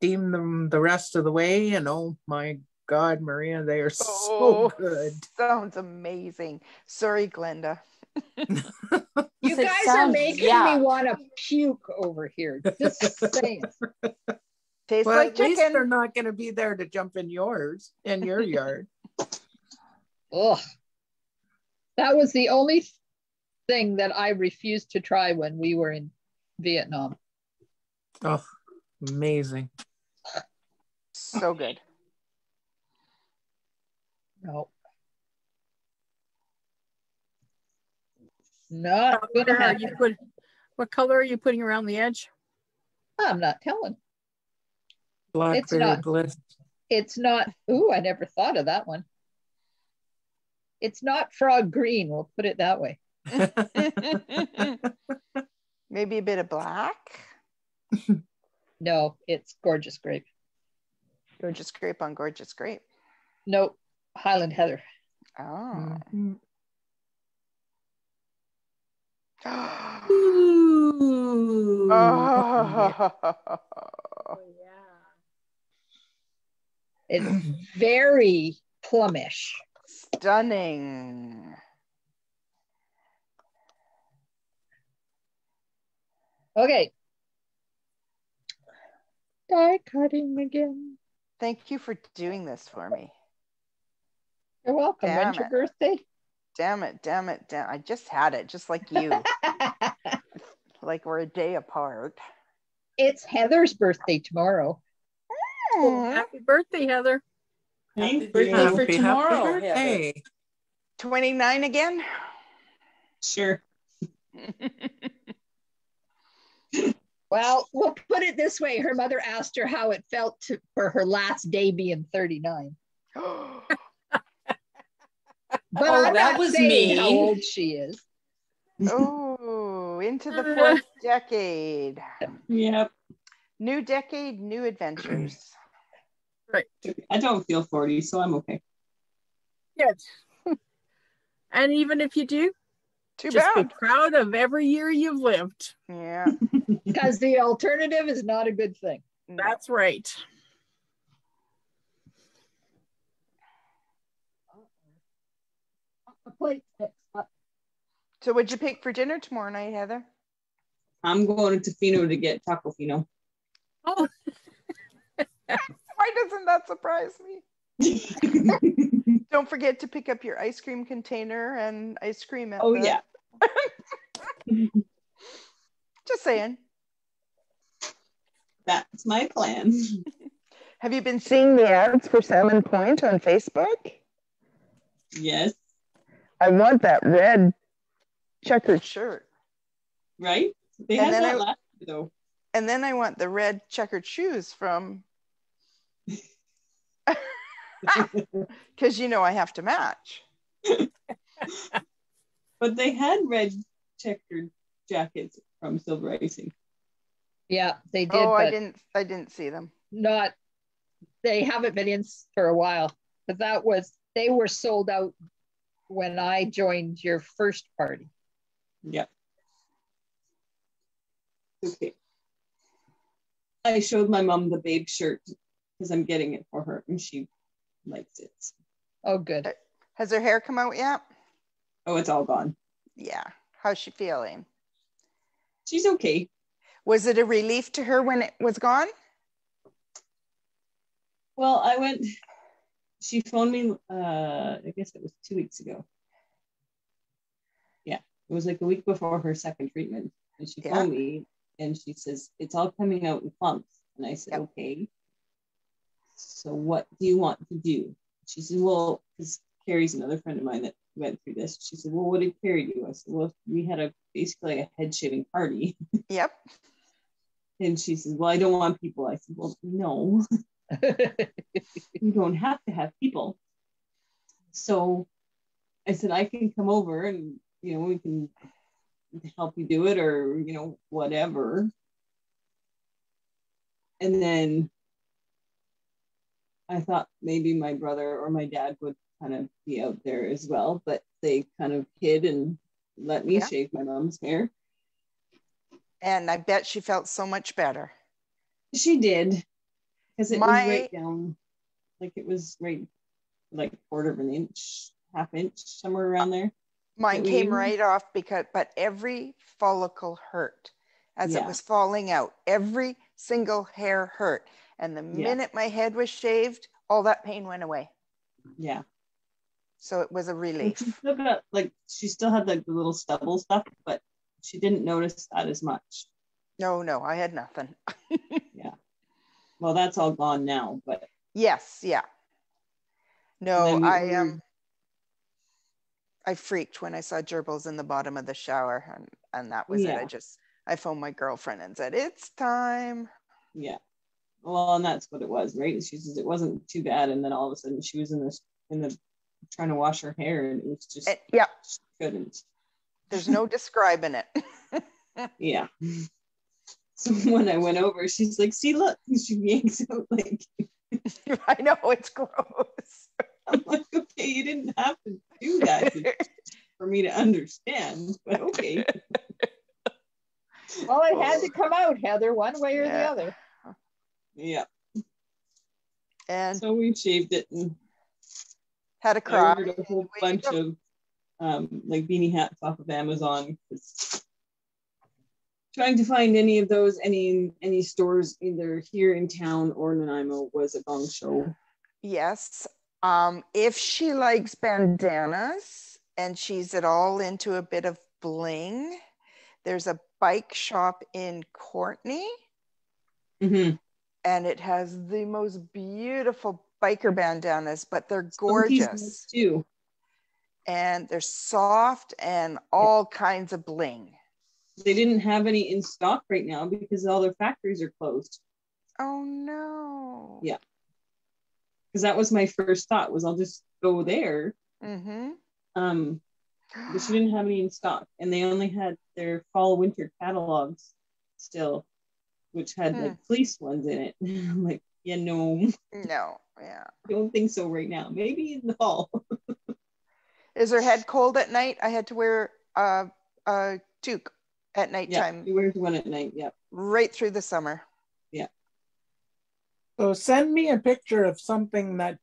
steam them the rest of the way. And oh my God, Maria, they are so Oh, good. Sounds amazing. Sorry, Glenda. You It guys are making yeah. me want to puke over here. Just saying. Tastes Well, like at least they're not going to be there to jump in yours, in your yard. Ugh. That was the only thing that I refused to try when we were in Vietnam. Oh, amazing. So good. No. Not What gonna color are you put? What color are you putting around the edge? I'm not telling. Blackberry not. bliss. It's not. Ooh, I never thought of that one. It's not frog green. We'll put it that way. Maybe a bit of black. No, it's gorgeous grape. Gorgeous grape on gorgeous grape. Nope, Highland heather. Oh. Mhm. Ooh. oh. It's very plumish. Stunning. Okay. Die cutting again. Thank you for doing this for me. You're welcome. Damn When's your birthday? Damn it, damn it, damn I just had it, just like you. like we're a day apart. it's Heather's birthday tomorrow. Oh, happy birthday, Heather. Thank Happy birthday you. for Happy tomorrow, birthday. 29 again? Sure. Well, we'll put it this way. Her mother asked her how it felt to, for her last day being 39. But Oh, I'm that not was me. how old she is. oh, into the fourth decade. Yep. New decade, new adventures. Right. I don't feel 40, so I'm okay. Yes. and even if you do, Too just be proud of every year you've lived. Yeah. Because the alternative is not a good thing. That's right. A plate. So what'd you pick for dinner tomorrow night, Heather? I'm going to Fino to get Tacofino. Oh, Why doesn't that surprise me? Don't forget to pick up your ice cream container and ice cream at oh, the- yeah. Just saying. That's my plan. Have you been seeing the ads for Salmon Point on Facebook? Yes. I want that red checkered shirt. right? They And had that I- last year, though. And then I want the red checkered shoes from, because you know I have to match. But they had red checkered jackets from Silver Icing. Yeah, they did, oh, I didn't. I didn't see them. not. They haven't been in for a while, but that was they were sold out when I joined your first party. Yep. Okay. I showed my mom the babe shirt because I'm getting it for her and she likes it. Oh, good. Has her hair come out yet? Oh, it's all gone. Yeah. How's she feeling? She's okay. Was it a relief to her when it was gone? Well, I went, she phoned me, uh, I guess it was two weeks ago. Yeah, it was like a week before her second treatment. And she Yeah. phoned me and she says, It's all coming out in clumps. And I said, Yep. Okay. So what do you want to do? She said, Well, because Carrie's another friend of mine that went through this. She said, Well, what did Carrie do? I said, Well, we had a basically a head shaving party. Yep. And she said, Well, I don't want people. I said, Well, no. you don't have to have people. So I said, I can come over and, you know, we can help you do it or, you know, whatever. And then I thought maybe my brother or my dad would kind of be out there as well, but they kind of hid and let me Yeah. shave my mom's hair. And I bet she felt so much better. She did, because it My- was right down, like it was right, like quarter of an inch, half inch, somewhere around there. Mine came even- right off because, but every follicle hurt as it was falling out. Every single hair hurt. And the Yeah. minute my head was shaved, all that pain went away. Yeah, So it was a relief. she still got like she still had like the little stubble stuff, but she didn't notice that as much. No, no, I had nothing. Yeah. Well, that's all gone now, but Yes, yeah. No, we- I am. um I freaked when I saw gerbils in the bottom of the shower and, and that was it. I just I phoned my girlfriend and said, It's time. yeah. Well, and that's what it was, right? She says it wasn't too bad, and then all of a sudden she was in this in the trying to wash her hair, and it was just And, yeah, she couldn't. there's no describing it. Yeah. So when I went over, she's like, "See, look," and she yanks out like, I know it's gross. "I'm like, okay, you didn't have to do that for me to understand, but okay." well, it had to oh. come out, Heather, one way or the other. Yeah. and So we shaved it and had a I cry. ordered a whole bunch of um, like beanie hats off of Amazon. Trying to find any of those, any any stores either here in town or Nanaimo was a gong show. Yes. Um, if she likes bandanas and she's at all into a bit of bling, there's a bike shop in Courtenay Mm-hmm. and it has the most beautiful biker bandanas, but they're gorgeous too. and they're soft and all kinds of bling. They didn't have any in stock right now because all their factories are closed. Oh no. Yeah. Because that was my first thought was I'll just go there. Mm-hmm. Um, but she didn't have any in stock, and they only had their fall winter catalogs still, which had Hmm. like fleece ones in it. I'm like, yeah, no, No, yeah. I don't think so right now. Maybe in the fall. Is her head cold at night? I had to wear a, a toque at yeah, nighttime she wears one at night. Yeah. right through the summer. Yeah. So send me a picture of something that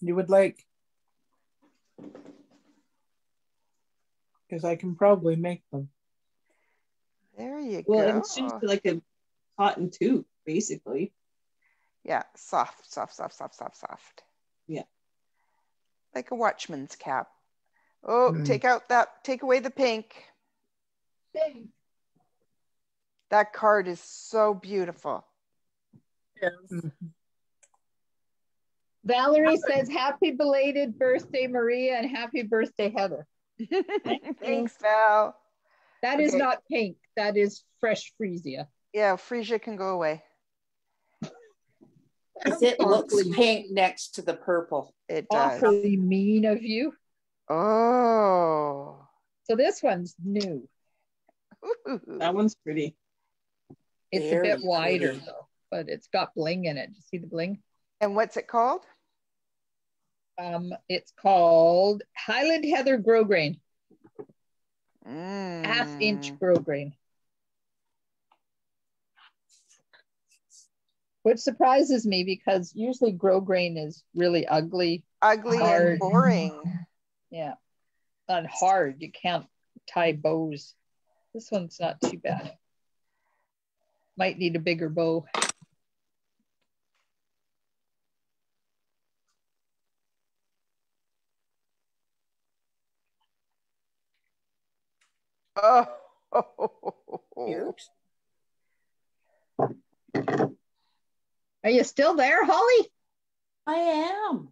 you would like. Because I can probably make them. There you Well, go. it's just like a cotton tube, basically. Yeah, soft, soft, soft, soft, soft, soft. Yeah. Like a watchman's cap. Oh, Mm. take out that, take away the pink. Pink. That card is so beautiful. Yes. Valerie says, Happy belated birthday, Maria, and happy birthday, Heather. Thanks, Val. That is Okay. not pink. That is fresh freesia. Yeah, freesia can go away. 'Cause it looks pink next to the purple. It does. Awfully mean of you. Oh. So this one's new. That one's pretty. It's Very a bit wider pretty. though, but it's got bling in it. You see the bling? And what's it called? Um, it's called Highland Heather Grosgrain, Mm. half inch grosgrain. Which surprises me because usually grosgrain is really ugly. Ugly Hard. and boring. Yeah. And hard. You can't tie bows. This one's not too bad. Might need a bigger bow. Oh. Are you still there, Holly? I am.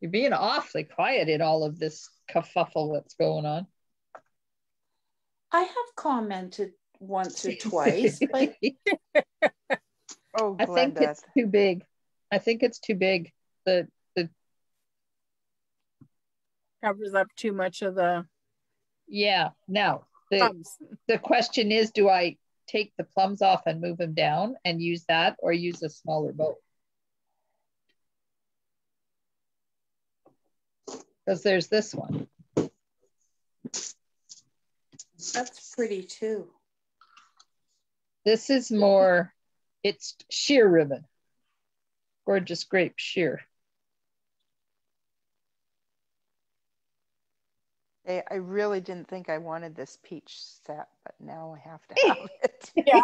You're being awfully quiet in all of this kerfuffle that's going on. I have commented once or twice, but Oh, I think it's too big. I think it's too big. The the Covers up too much of the yeah. Now the plums. the question is, do I take the plums off and move them down and use that, or use a smaller boat. Because there's this one. that's pretty too. This is more. It's sheer ribbon. Gorgeous grape sheer. I I really didn't think I wanted this peach set, but now I have to have it. Yeah.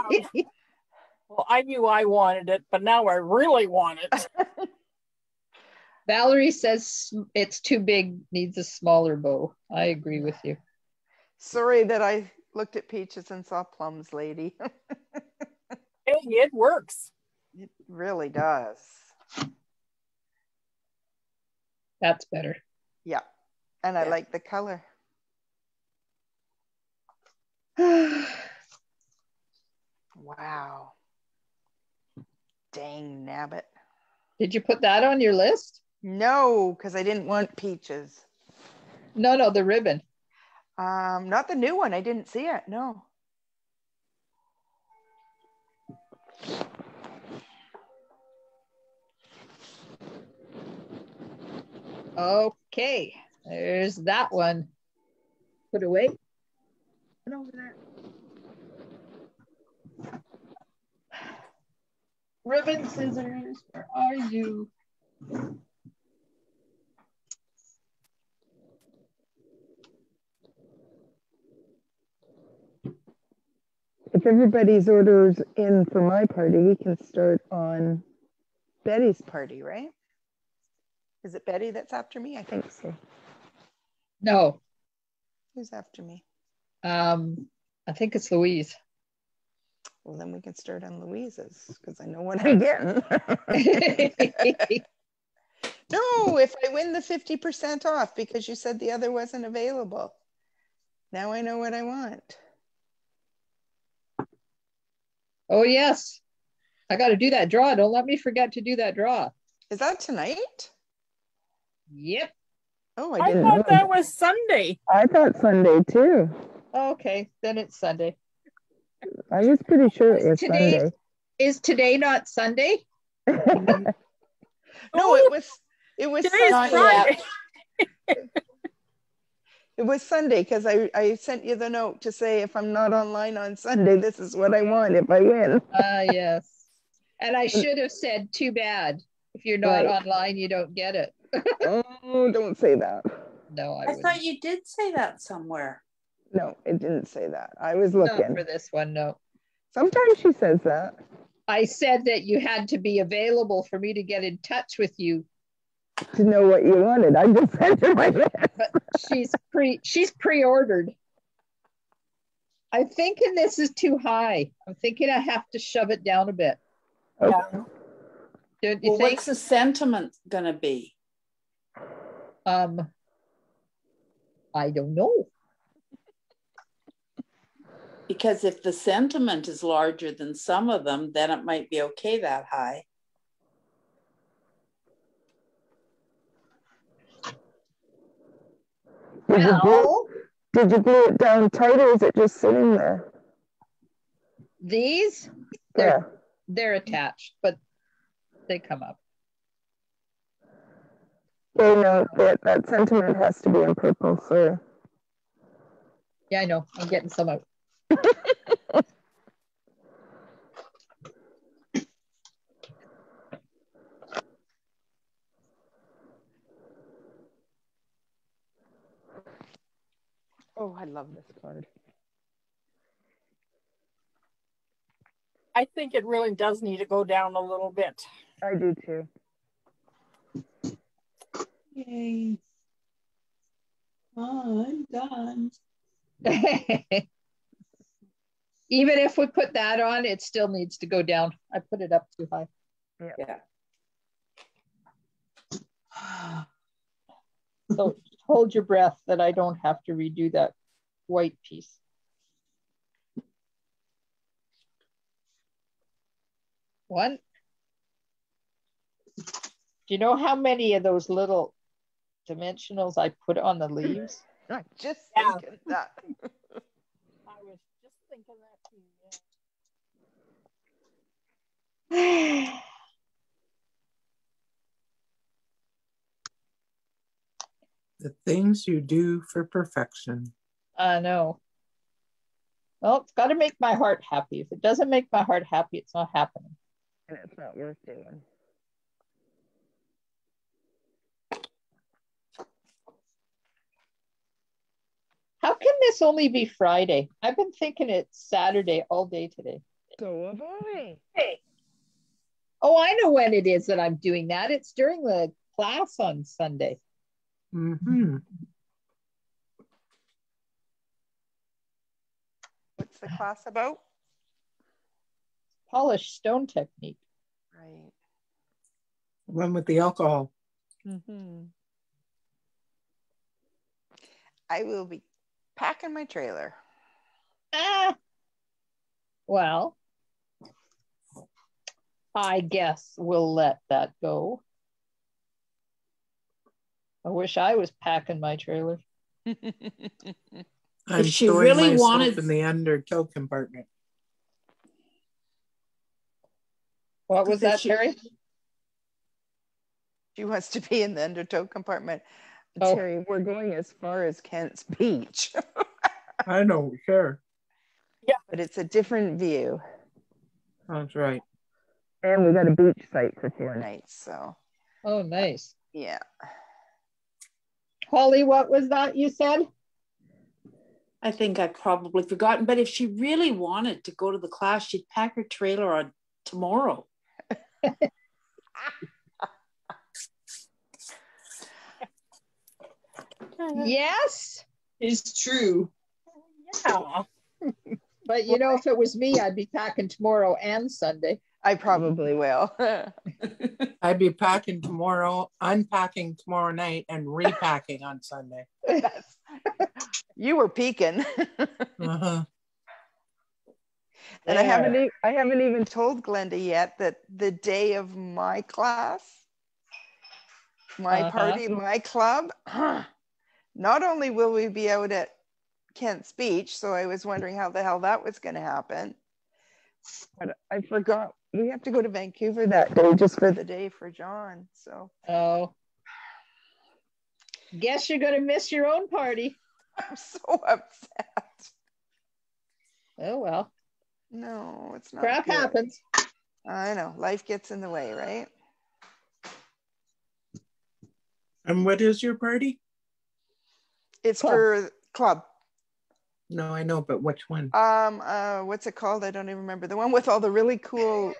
Well, I knew I wanted it, but now I really want it. Valerie says it's too big, needs a smaller bow. I agree with you. Sorry that I looked at peaches and saw plums, lady. Hey, it works. it really does. That's better. Yeah. And I Yeah. like the color. Wow. Dang nabbit. Did you put that on your list? No, because I didn't want peaches. No, no, the ribbon. Um, not the new one. I didn't see it. No. Okay, there's that one. Put away. Put over there. Ribbon scissors, where are you? If everybody's orders in for my party, we can start on Betty's party, right? Is it Betty that's after me? I think so. No, Who's after me? Um, I think it's Louise. Well, then we can start on Louise's because I know what I'm getting. no, if I win the 50% off because you said the other wasn't available. Now I know what I want. oh, yes. I got to do that draw. Don't let me forget to do that draw. Is that tonight? Yep. Oh, I I didn't know. thought that was Sunday. I thought Sunday too. Okay, then it's Sunday. I was pretty sure it was Today- Sunday. Is today not Sunday? no, it was it was Today's Not Sunday. Friday. It was Sunday because I, I sent you the note to say if I'm not online on Sunday, this is what I want if I win. Ah, yes. And I should have said, too bad. If you're not Right. online, you don't get it. oh, don't say that. No, I, I thought you did say that somewhere. No, it didn't say that. I was Not looking. for this one, no. Sometimes she says that. I said that you had to be available for me to get in touch with you, To know what you wanted. I just sent her my list. but she's pre she's pre-ordered. I'm thinking this is too high. I'm thinking I have to shove it down a bit. Okay. Don't you Well, think? what's the sentiment gonna be? Um, I don't know. Because if the sentiment is larger than some of them, then it might be okay that high. Did you, glue, did you glue it down tight or is it just sitting there? These, Yeah. they're, they're attached, but they come up. They know that that sentiment has to be in purple, so. Yeah, I know. I'm getting some out. Oh, I love this card. I think it really does need to go down a little bit. I do too. Yay. I'm done. Even if we put that on, it still needs to go down. I put it up too high. Yeah. So hold your breath that I don't have to redo that white piece. One. Do you know how many of those little dimensionals I put on the leaves? I'm just Yeah. thinking that. I was just thinking that too. Yeah. The things you do for perfection. I know. Well, it's got to make my heart happy. If it doesn't make my heart happy, it's not happening. And it's not worth doing. How can this only be Friday? I've been thinking it's Saturday all day today. So have I. Oh, I know when it is that I'm doing that. It's during the class on Sunday. Mm-hmm. What's the class about? Polished stone technique. Right. One with the alcohol. Mm-hmm. I will be packing my trailer. Ah. Well, I guess we'll let that go. I wish I was packing my trailer. I'm If she storing really myself wanted- in the undertow compartment. What was that, she- Terry? She wants to be in the undertow compartment. Oh. Terry, we're going as far as Kent's Beach, I know, sure. Yeah, but it's a different view. That's right. And we got a beach site for four nights. So, Oh, nice. yeah. Holly, what was that you said? I think I've probably forgotten. But if she really wanted to go to the class, she'd pack her trailer on tomorrow. Yes. It's true. Yeah. But you know, if it was me, I'd be packing tomorrow and Sunday. I probably will. I'd be packing tomorrow, unpacking tomorrow night, and repacking on Sunday. That's, you were peeking. Uh-huh. And I haven't e- I haven't even told Glenda yet that the day of my class, my Uh-huh. party, my club, not only will we be out at Kent's Beach, so I was wondering how the hell that was going to happen. But I forgot we have to go to Vancouver that day just for the day for John. So Oh. Guess you're gonna miss your own party. I'm so upset. Oh well. No, it's not. Crap good. happens. I know. Life gets in the way, right? And what is your party? It's Club. for club. No, I know, but which one? Um, uh, what's it called? I don't even remember. The one with all the really cool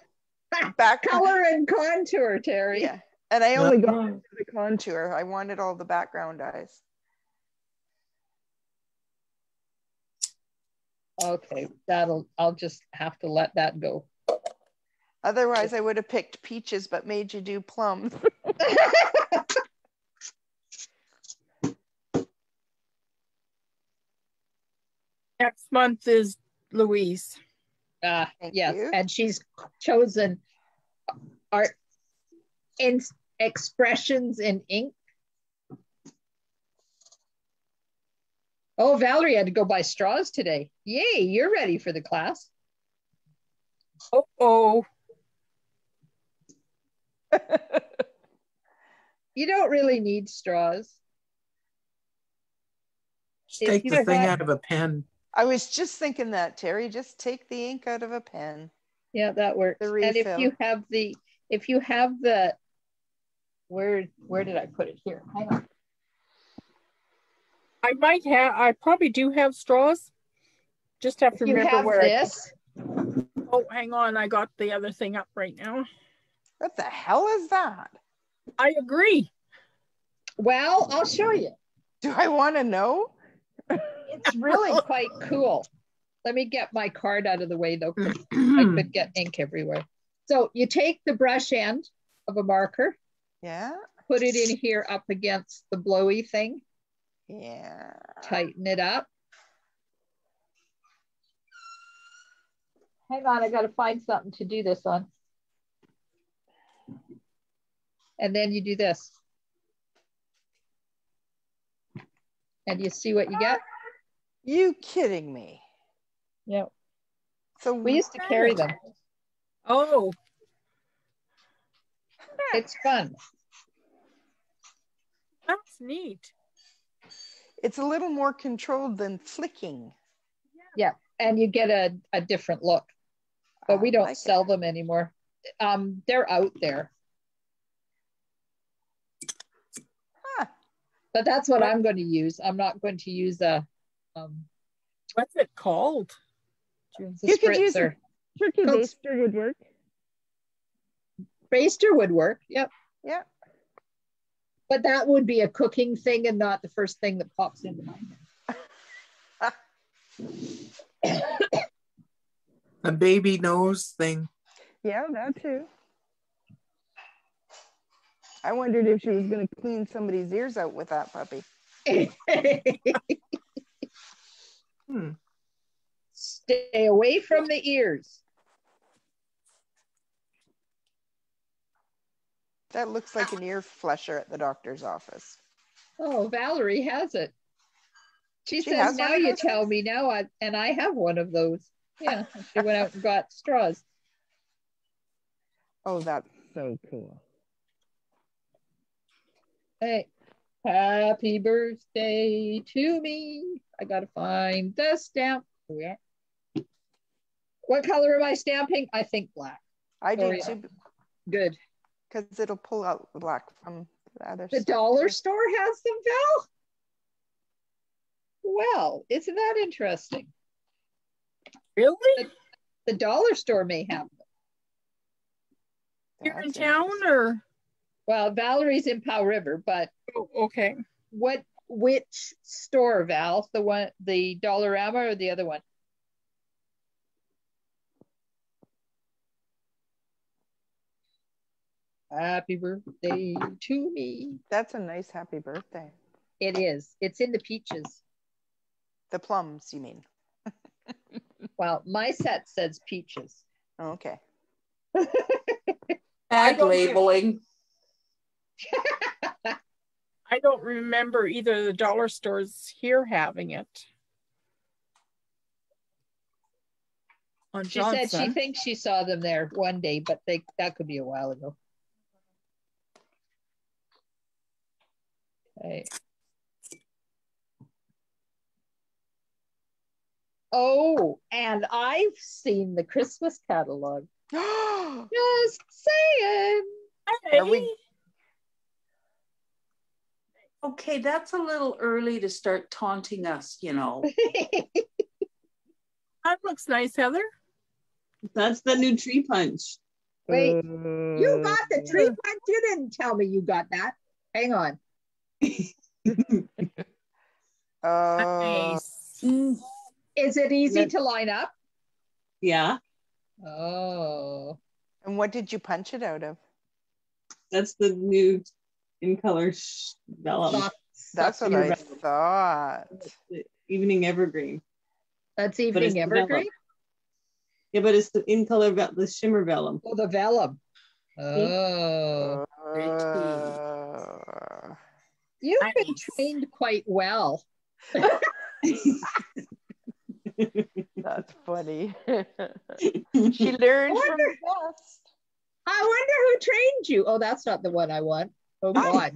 back Color and contour, Terry. Yeah, and I only got the contour. I wanted all the background eyes. Okay, that'll I'll just have to let that go. Otherwise, I would have picked peaches, but made you do plums. Next month is Louise. Uh, Thank yes, you. and she's chosen art in expressions in ink. Oh, Valerie had to go buy straws today. Yay, you're ready for the class. Oh, oh. You don't really need straws. Just If take the thing had- out of a pen. I was just thinking that, Terry. Just take the ink out of a pen. Yeah, that works. The And if you have the, if you have the, where, where did I put it here? Hang on. I might have, I probably do have straws. Just have to If you remember have where. I- this, oh, hang on. I got the other thing up right now. What the hell is that? I agree. well, I'll show you. Do I want to know? It's really quite cool. Let me get my card out of the way though, 'cause I could get ink everywhere. So you take the brush end of a marker, Yeah. put it in here up against the blowy thing, Yeah. tighten it up. Hang on, I gotta find something to do this on. And then you do this. And you see what you get? You kidding me? Yep. So we used to carry them. Oh, It's fun. that's neat. it's a little more controlled than flicking. Yeah, and you get a, a different look. But we don't like it. sell them anymore. Um, they're out there. Huh. But that's what I'm going to use. I'm not going to use a um What's it called? You could use spritzer. Turkey Called- baster would work. Baster would work. Yep. Yeah. But that would be a cooking thing and not the first thing that pops into my head. A baby nose thing. Yeah, that too. I wondered if she was going to Clean somebody's ears out with that puppy. Hmm. Stay away from the ears. That looks like an ear flusher at the doctor's office. Oh, Valerie has it. She, She says, has now you those? tell me now, I, and I have one of those. Yeah, she went out and got straws. Oh, that's so cool. Hey, happy birthday to me. I gotta find the stamp. Here we are. What color am I stamping? I think black. I do too, Good. because it'll pull out the black from the other. The stuff. dollar store has them, Val? Well, isn't that interesting? Really? The dollar store may have them. Here in town or? Well, Valerie's in Powell River, but Oh, okay. what which store, Val? The one the Dollarama or the other one? Happy birthday to me. That's a nice happy birthday. It is. It's in the peaches. The plums, you mean? Well, my set says peaches. Oh, okay. Bad don't- labeling. I don't remember either the dollar stores here having it. On She said she thinks she saw them there one day, but they that could be a while ago. Okay. Oh, and I've seen the Christmas catalog. Just saying. Are we- Okay, that's a little early to start taunting us, you know. That looks nice, Heather. That's the new tree punch. Wait, Uh, you got the tree punch? You didn't tell me you got that. Hang on. Oh, Nice. Is it easy Let- to line up? Yeah, Oh. and what did you punch it out of? that's the new in color vellum. That's what I vellum. thought. Evening Evergreen. That's evening the evergreen. Yeah, but it's the in color ve- the shimmer vellum. Oh, the vellum. Oh, Uh, you've been trained quite well. that's funny. she learned from the best. I wonder who trained you. Oh, that's not the one I want. Oh God,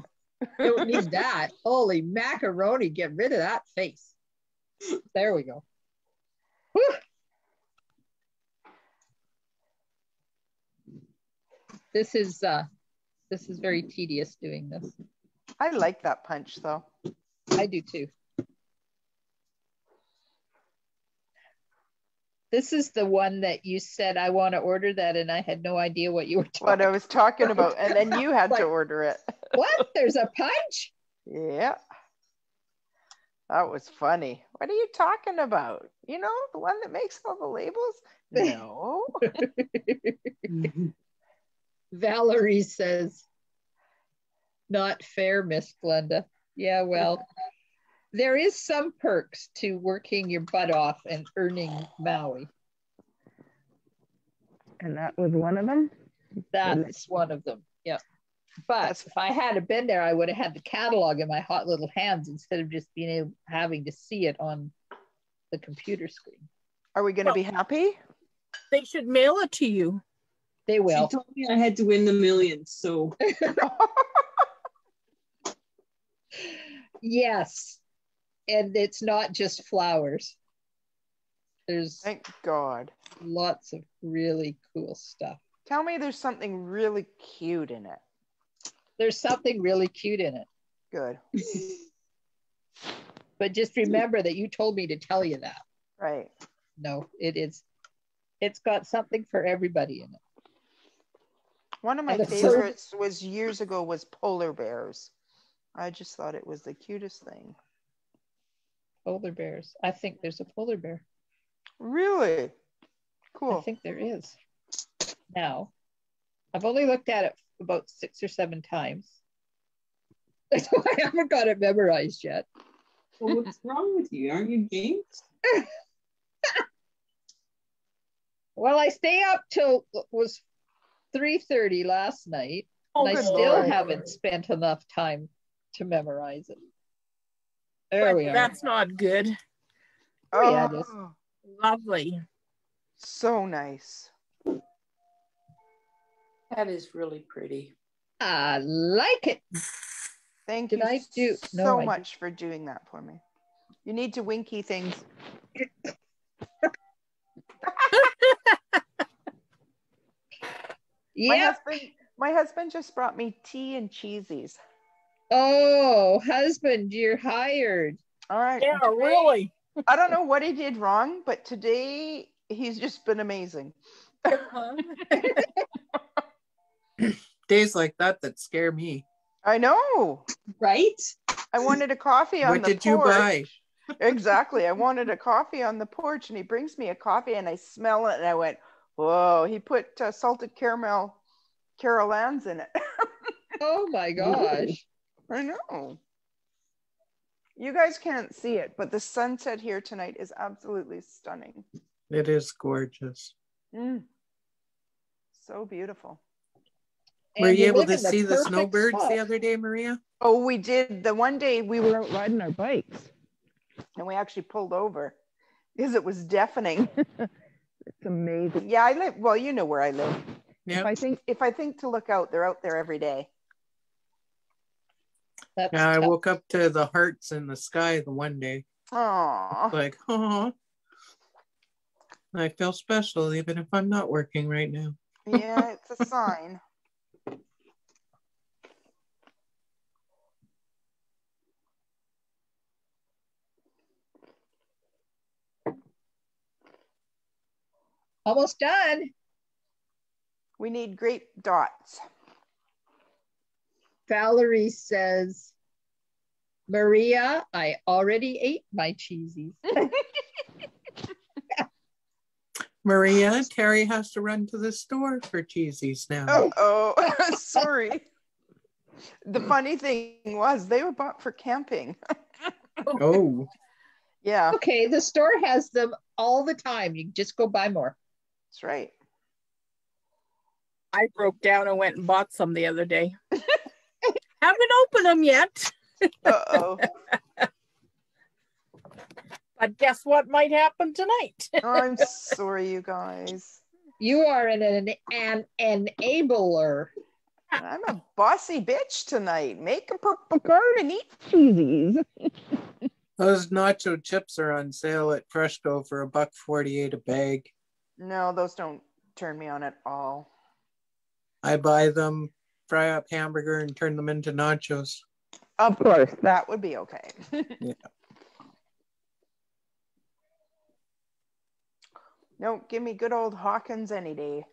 don't need that. Holy macaroni! Get rid of that face. There we go. Whew. This is uh, this is very tedious doing this. I like that punch though. I do too. This is the one that you said I want to order that, and I had no idea what you were talking. What. I was talking about, and then you had to order it. What? There's a punch? Yeah. That was funny. What are you talking about? You know, the one that makes all the labels? No. Valerie says, not fair, Miss Glenda. Yeah, well, there is some perks to working your butt off and earning Maui. And that was one of them. That's one of them. Yeah. But if I had have been there, I would have had the catalog in my hot little hands instead of just being able having to see it on the computer screen. Are we going to be happy? They should mail it to you. They will. She told me I had to win the millions, so Yes. And it's not just flowers. There's Thank God. lots of really cool stuff. Tell me there's something really cute in it. There's something really cute in it. Good. But just remember that you told me to tell you that. Right. No, it is. It's got something for everybody in it. One of my favorites was years ago was polar bears. I just thought it was the cutest thing. Polar bears. I think there's a polar bear. Really? Cool. I think there is. Now, I've only looked at it about six or seven times. So I haven't got it memorized yet. well, what's wrong with you? Aren't you jinxed? Well, I stay up till it was 3:30 last night, Oh, and I still Lord. haven't spent enough time to memorize it. There but we are. That's not good. Oh, yeah, it is. Oh, Lovely. so nice. That is really pretty. I like it. Thank Did you I do- no, so I much for doing that for me. You need to winky things. My husband, my husband just brought me tea and cheesies. Oh, husband, you're hired. All right. Yeah, today- really. I don't know what he did wrong, but today he's just been amazing. Uh-huh. Days like that that scare me. I know. Right? I wanted a coffee on the porch. What the did you buy? exactly. I wanted a coffee on the porch, and he brings me a coffee, and I smell it, and I went, "Whoa!" He put uh, salted caramel Carolans in it. Oh my gosh. I know. You guys can't see it, but the sunset here tonight is absolutely stunning. It is gorgeous. Mm. So beautiful. Were And you able to in the see the snowbirds spot. the other day, Maria? Oh, we did. The one day we We were were out riding our bikes. and we actually pulled over because it was deafening. It's amazing. yeah, I live. Well, you know where I live. If Yeah. I think If I think to look out, they're out there every day. That's Yeah, I woke up to the hearts in the sky the one day. Oh, Like, oh, I feel special even if I'm not working right now. yeah, it's a sign. Almost done. We need grape dots. Valerie says, Maria, I already ate my cheesies. Maria, Terry has to run to the store for cheesies now. Oh, oh, sorry. The funny thing was they were bought for camping. Oh, Yeah. Okay, the store has them all the time. You just go buy more. That's right. I broke down and went and bought some the other day. Haven't opened them yet, Uh oh. but guess what might happen tonight? I'm sorry, you guys. You are an, an, an enabler. I'm a bossy bitch tonight. Make a purple Card and eat cheesies. Those nacho chips are on sale at FreshCo for a buck forty-eight a bag. No, those don't turn me on at all. I buy them, fry up hamburger, and turn them into nachos. Of course. That would be okay. Yeah. No, give me good old Hawkins any day.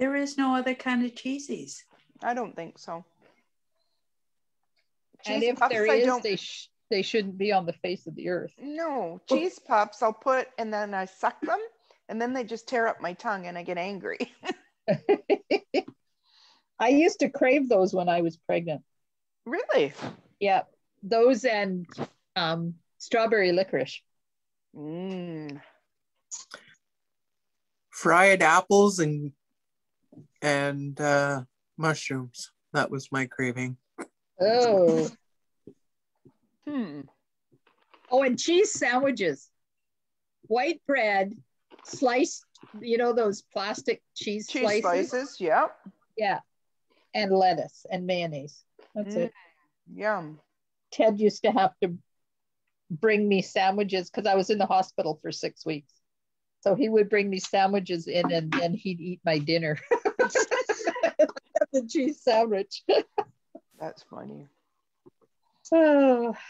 There is no other kind of cheesies. I don't think so. and if puffs, there I don't. they sh- they shouldn't be on the face of the earth. No, cheese puffs I'll put and then I suck them and then they just tear up my tongue and I get angry. I used to crave those when I was pregnant. really? Yeah, those and um, strawberry licorice. Mm. Fried apples and and uh, mushrooms. That was my craving. Oh, Hmm. oh, and cheese sandwiches, white bread, sliced. You know those plastic cheese, Cheese slices. slices. Yep. Yeah, and lettuce and mayonnaise. That's Mm. it. Yum. Ted used to have to bring me sandwiches because I was in the hospital for six weeks. So he would bring me sandwiches in and then he'd eat my dinner. the cheese sandwich. That's funny. Oh.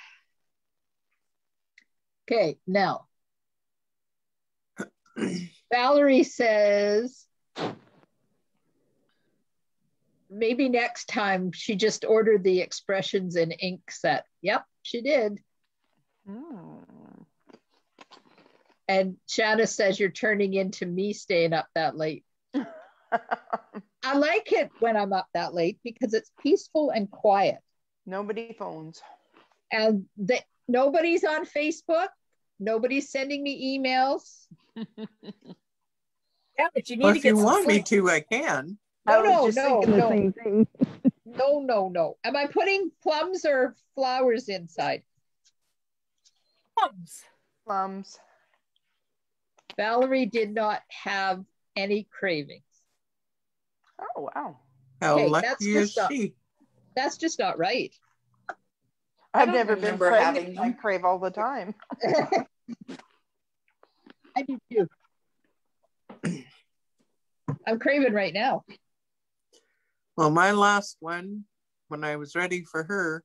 Okay, now. Valerie says maybe next time she just ordered the expressions in ink set. Yep, she did. Mm. And Shanna says you're turning into me staying up that late. I like it when I'm up that late because it's peaceful and quiet. Nobody phones. And the, nobody's on Facebook. Nobody's sending me emails. Yeah, but you need Well, to if get you some want me to, I can. No, I no, no, no, no, no, no. Am I putting plums or flowers inside? Plums. Plums. Valerie did not have any cravings. Oh wow. How Okay, lucky that's is just a- she? That's just not right. I've never been remember pregnant. having I crave all the time. I do too. I'm craving right now. Well, my last one, when I was ready for her,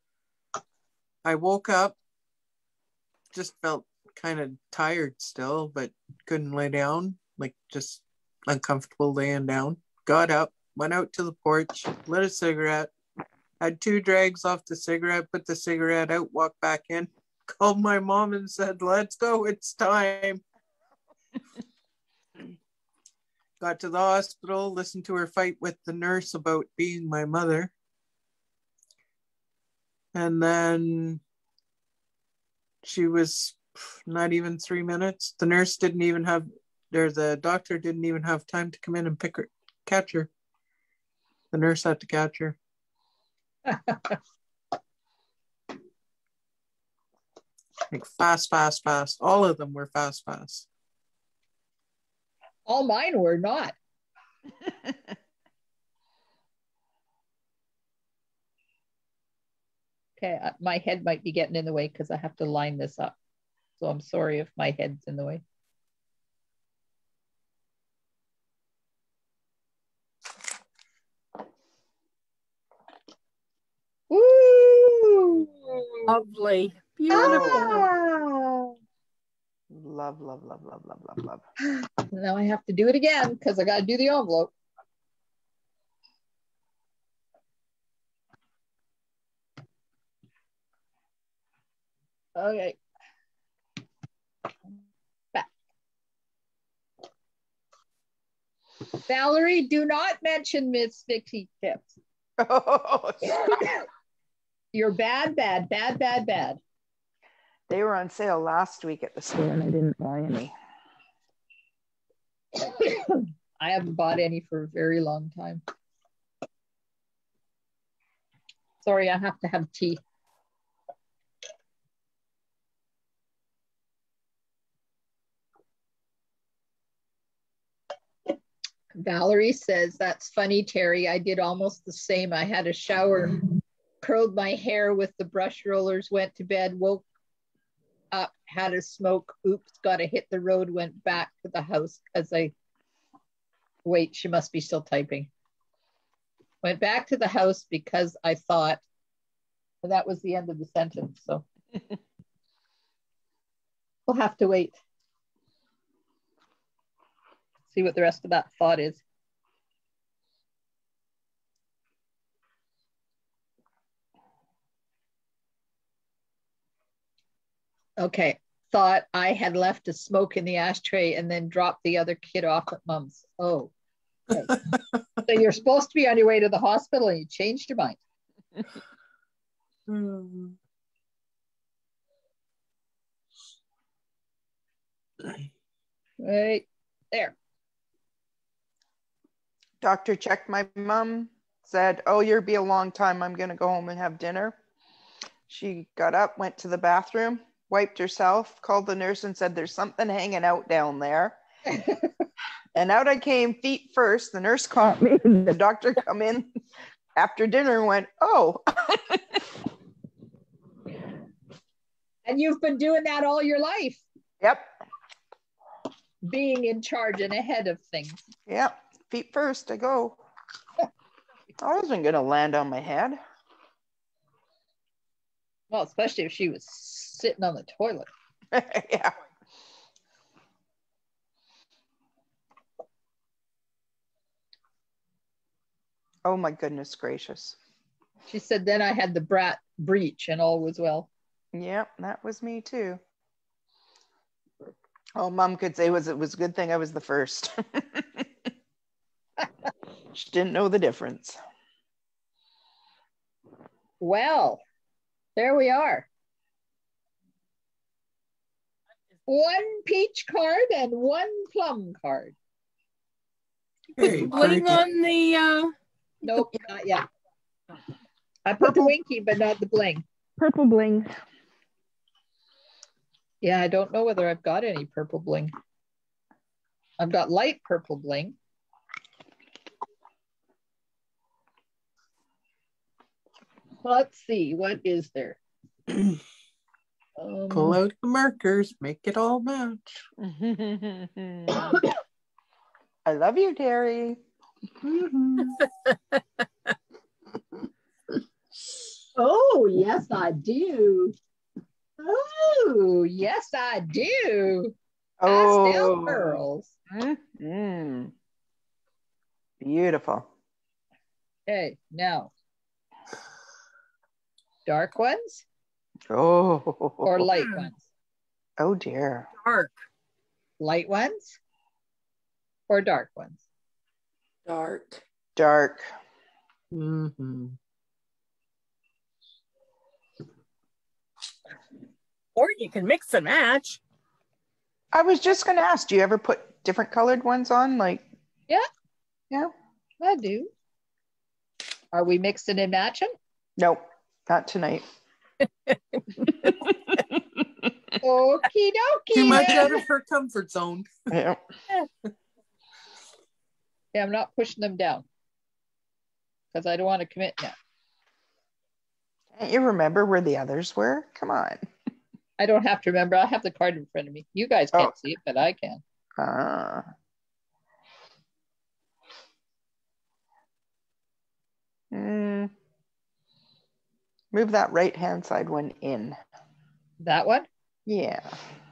I woke up, just felt kind of tired still, but couldn't lay down, like just uncomfortable laying down. Got up, went out to the porch, lit a cigarette, had two drags off the cigarette, put the cigarette out, walked back in, called my mom and said, Let's go, it's time. Got to the hospital, listened to her fight with the nurse about being my mother. And then she was not even three minutes. The nurse didn't even have, or the doctor didn't even have time to come in and pick her, catch her. The nurse had to catch her. Like fast, fast, fast. All of them were fast, fast. All mine were not. Okay, uh, my head might be getting in the way because I have to line this up. So I'm sorry if my head's in the way. Lovely. Beautiful. Ah! Love, love, love, love, love, love, love. Now I have to do it again because I got to do the envelope. Okay. Back. Valerie, do not mention Miss Vicky tips. You're bad, bad, bad, bad, bad. they were on sale last week at the store and I didn't buy any. I haven't bought any for a very long time. Sorry, I have to have tea. Valerie says, That's funny, Terry. I did almost the same. I had a shower, curled my hair with the brush rollers, went to bed, woke up, had a smoke. Oops, got to hit the road, went back to the house because I. Wait, she must be still typing. Went back to the house because I thought and that was the end of the sentence. So we'll have to wait. See what the rest of that thought is. Okay, thought I had left a smoke in the ashtray and then dropped the other kid off at mom's. Oh, okay. so you're supposed to be on your way to the hospital and you changed your mind. Hmm. Right there. Doctor checked my mom, said, Oh, you'll be a long time. I'm going to go home and have dinner. She got up, went to the bathroom, wiped herself, called the nurse, and said, There's something hanging out down there. and out I came feet first. The nurse caught me. The doctor come in after dinner and went, Oh, And you've been doing that all your life, yep, being in charge and ahead of things. yep. Feet first, I go. I wasn't going to land on my head. Well, especially if she was sitting on the toilet. yeah. Oh my goodness gracious. She said, then I had the brat breech and all was well. Yep, that was me too. Oh, mom could say was it was a good thing I was the first. she didn't know the difference. Well, there we are. One peach card and one plum card. Hey, Bling Cricket. on the uh Nope, not yet. I put the winky, but not the bling. Purple bling. Yeah, I don't know whether I've got any purple bling. I've got light purple bling. Let's see, what is there? Um, Pull out the markers, make it all match. I love you, Terry. Oh, yes, I do. Oh, yes, I do. Pastel Oh, pearls. mm. beautiful. Okay, now. Dark ones Oh, or light ones? Oh dear. dark. Light ones or dark ones? Dark. Dark. Mm-hmm. Or you can mix and match. I was just going to ask, do you ever put different colored ones on? Like, Yeah. Yeah. I do. Are we mixing and matching? Nope, not tonight. Okie dokie. Too much out of her comfort zone. Yeah. Yeah, I'm not pushing them down because I don't want to commit now. Can't you remember where the others were? Come on. I don't have to remember. I have the card in front of me. You guys can't Oh. see it, but I can. Ah. Mm. Move that right hand side one in. That one, Yeah.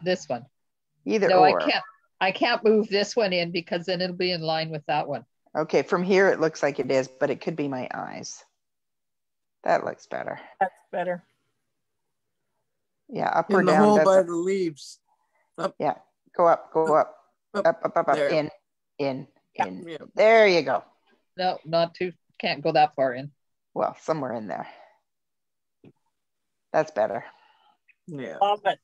this one. Either no, or. I can't. I can't move this one in because then it'll be in line with that one. Okay, from here it looks like it is, but it could be my eyes. That looks better. That's better. Yeah, up or In the down. hole by the leaves. Yeah, go up, go up, Up, up, up, up, up, in, in, Yeah. in. Yeah. There you go. No, not too. Can't go that far in. Well, somewhere in there. That's better. Yeah. Love it.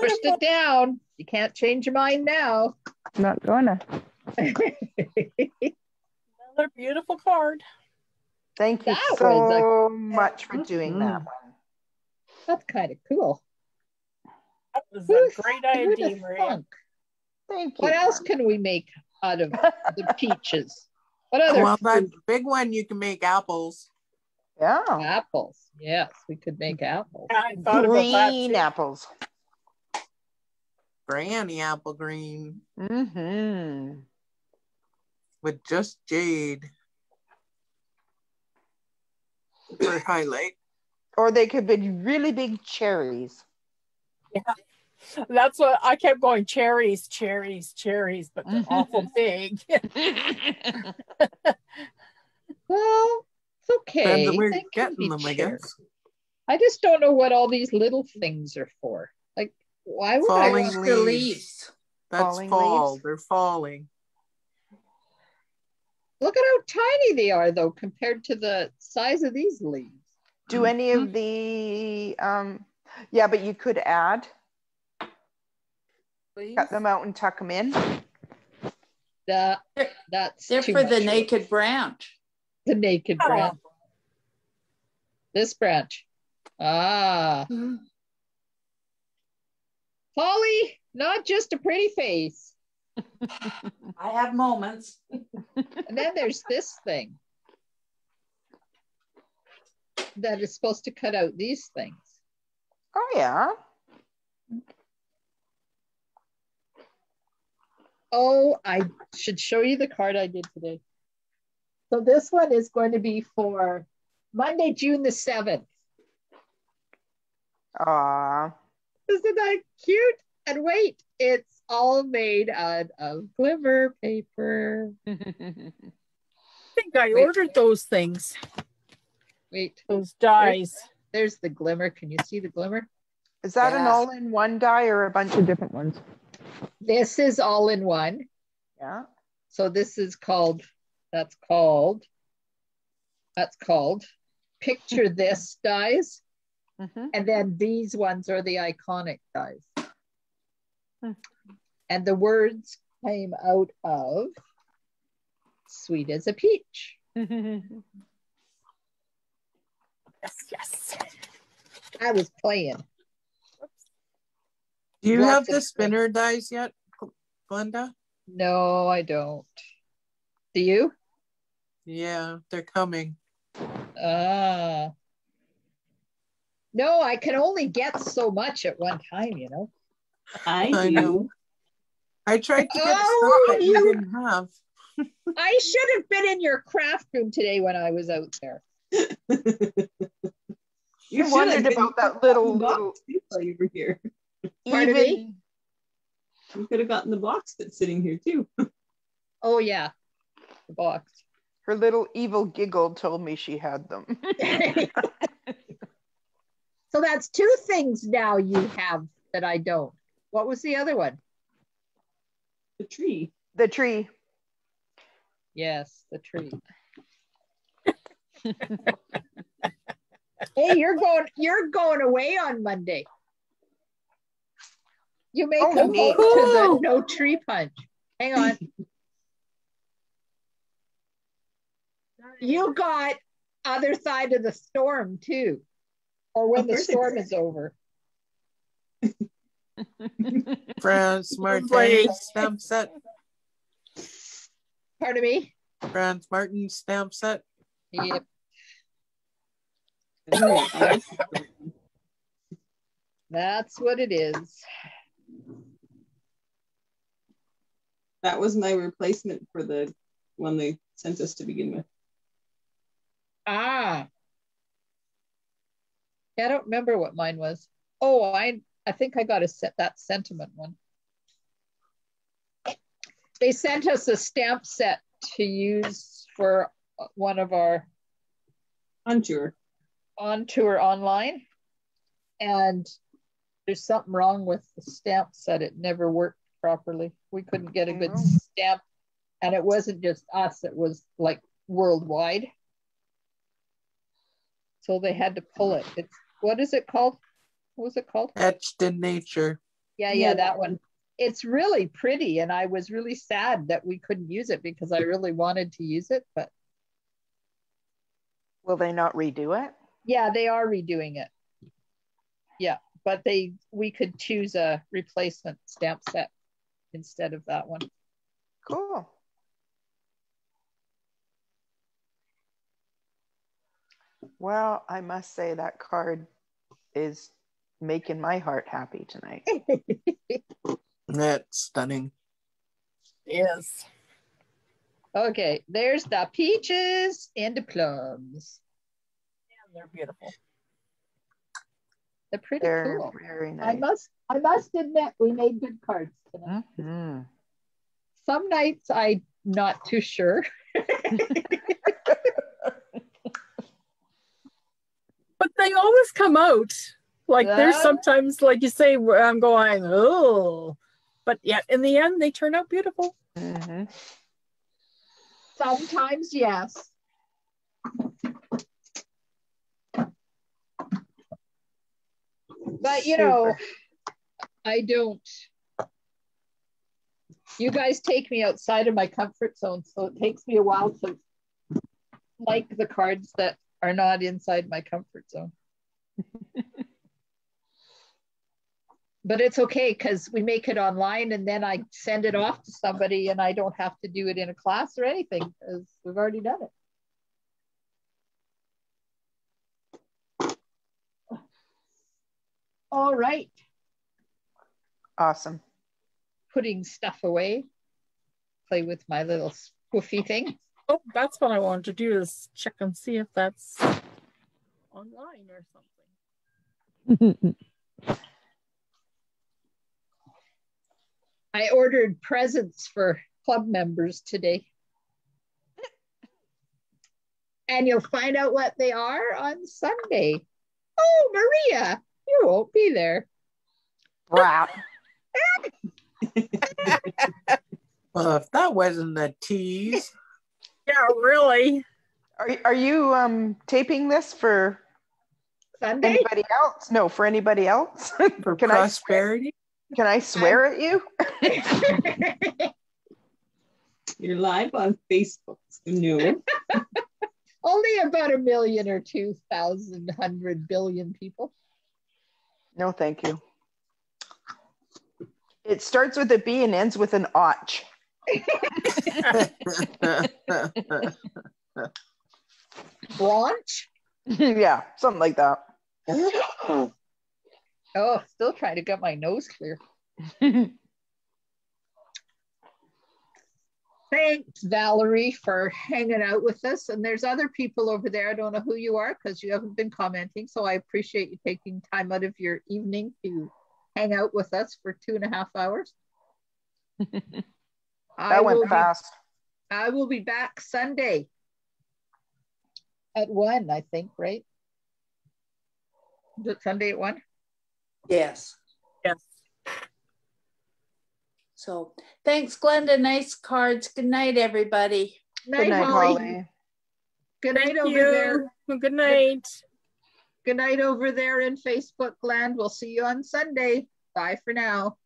Pushed it down. You can't change your mind now. Not gonna. Another beautiful card. Thank you That was so much for doing that Mhm. one. That's kind of cool. That was Who'd- a great idea, have Maria. Thank you. What else can we make out of the peaches? What other Well, that big one, you can make apples. Yeah. apples? Yes, we could make apples. Yeah, I thought about that Green too. apples. Granny apple green Mm-hmm. with just jade for highlight. Or they could be really big cherries. Yeah. That's what I kept going cherries, cherries, cherries, but they're awful big. Well, it's okay. Depends on where They you're can getting them, I guess. I just don't know what all these little things are for. Like, why would I Falling want leaves. the leaves? That's Falling fall. leaves? They're falling. Look at how tiny they are, though, compared to the size of these leaves. Do any of the um yeah, but you could add, cut them out and tuck them in. That that's They're too for the much. naked branch. The naked Oh. branch. This branch. Ah, Polly, not just a pretty face. I have moments. And then there's this thing that is supposed to cut out these things. Oh yeah. Oh, I should show you the card I did today. So this one is going to be for Monday, June the 7th. Aw. Isn't that cute? And wait, it's all made out of glimmer paper. I think I Wait. ordered those things, Wait, those dyes. there's the glimmer. Can you see the glimmer? Is that an all-in-one die or a bunch of different ones? This is all in one. Yeah. So this is called, that's called, that's called picture this dies. Mhm. And then these ones are the iconic dies. Hmm. And the words came out of sweet as a peach. Yes, yes. I was playing. Do you Lots have of the things. spinner dies yet, Glenda? No, I don't. Do you? Yeah, they're coming. Ah. No, I can only get so much at one time, you know. I I do. know. I tried to get Oh, stuff that you you- didn't have. I should have been in your craft room today when I was out there. you You wondered about that little, little box you were here. Pardon me? even You could have gotten the box that's sitting here too. Oh yeah, the box. Her little evil giggle told me she had them. so that's two things now you have that I don't. What was the other one? The tree. the tree. Yes, the tree. hey, you're going you're going away on Monday. You may Oh, come neat. home to the no tree punch. Hang on. You got other side of the storm too. Or when the storm is over. France Right. Martin stamp set. Pardon me? France Martin stamp set. Yep. That's what it is. that was my replacement for the one they sent us to begin with. Ah. Yeah, I don't remember what mine was. Oh, I I think I got a set that sentiment one. They sent us a stamp set to use for one of our On tour. on tour online. And there's something wrong with the stamp set. It never worked properly. We couldn't get a good Oh. stamp. And it wasn't just us, it was like worldwide. So they had to pull it. It's what is it called? What was it called? Etched in nature. Yeah, yeah, Yeah, that one. it's really pretty and I was really sad that we couldn't use it because I really wanted to use it, but Will they not redo it? yeah, they are redoing it. Yeah, but they we could choose a replacement stamp set instead of that one. Cool. Well, I must say that card is making my heart happy tonight. That's stunning. Yes. Okay, there's the peaches and the plums. And they're beautiful. They're pretty They're cool. very I must I must admit we made good cards tonight. Mhm. Some nights I'm not too sure. But they always come out. Like there's sometimes, like you say, where I'm going, oh. But yeah, in the end, they turn out beautiful. Mhm. Sometimes yes. But you know, Super. I don't. You guys take me outside of my comfort zone, so it takes me a while to like the cards that are not inside my comfort zone. but it's okay because we make it online and then I send it off to somebody and I don't have to do it in a class or anything because we've already done it. All right, Awesome. putting stuff away. Play with my little spoofy thing. Oh, that's what I wanted to do is check and see if that's online or something. I ordered presents for club members today. And you'll find out what they are on Sunday. Oh, Maria, you won't be there. Brat. Well, if that wasn't a tease, Yeah, really. Are, are you um taping this for Sunday? anybody else? No, for anybody else? for Can I swear? prosperity, Can I swear at you? You're live on Facebook. No. Only about a million or two thousand hundred billion people. No, thank you. It starts with a B and ends with an och. Branch? yeah, something like that. Oh, still trying to get my nose clear. Thanks, Valerie, for hanging out with us. And there's other people over there. I don't know who you are because you haven't been commenting. So I appreciate you taking time out of your evening to hang out with us for two and a half hours. I that will went be- fast. I will be back Sunday at one, I think, right? Is it Sunday at one? Yes. Yes. So thanks, Glenda. Nice cards. Good night, everybody. Good night, Holly. Good night Thank over you. there. Good night. Good night over there in Facebook land. We'll see you on Sunday. Bye for now.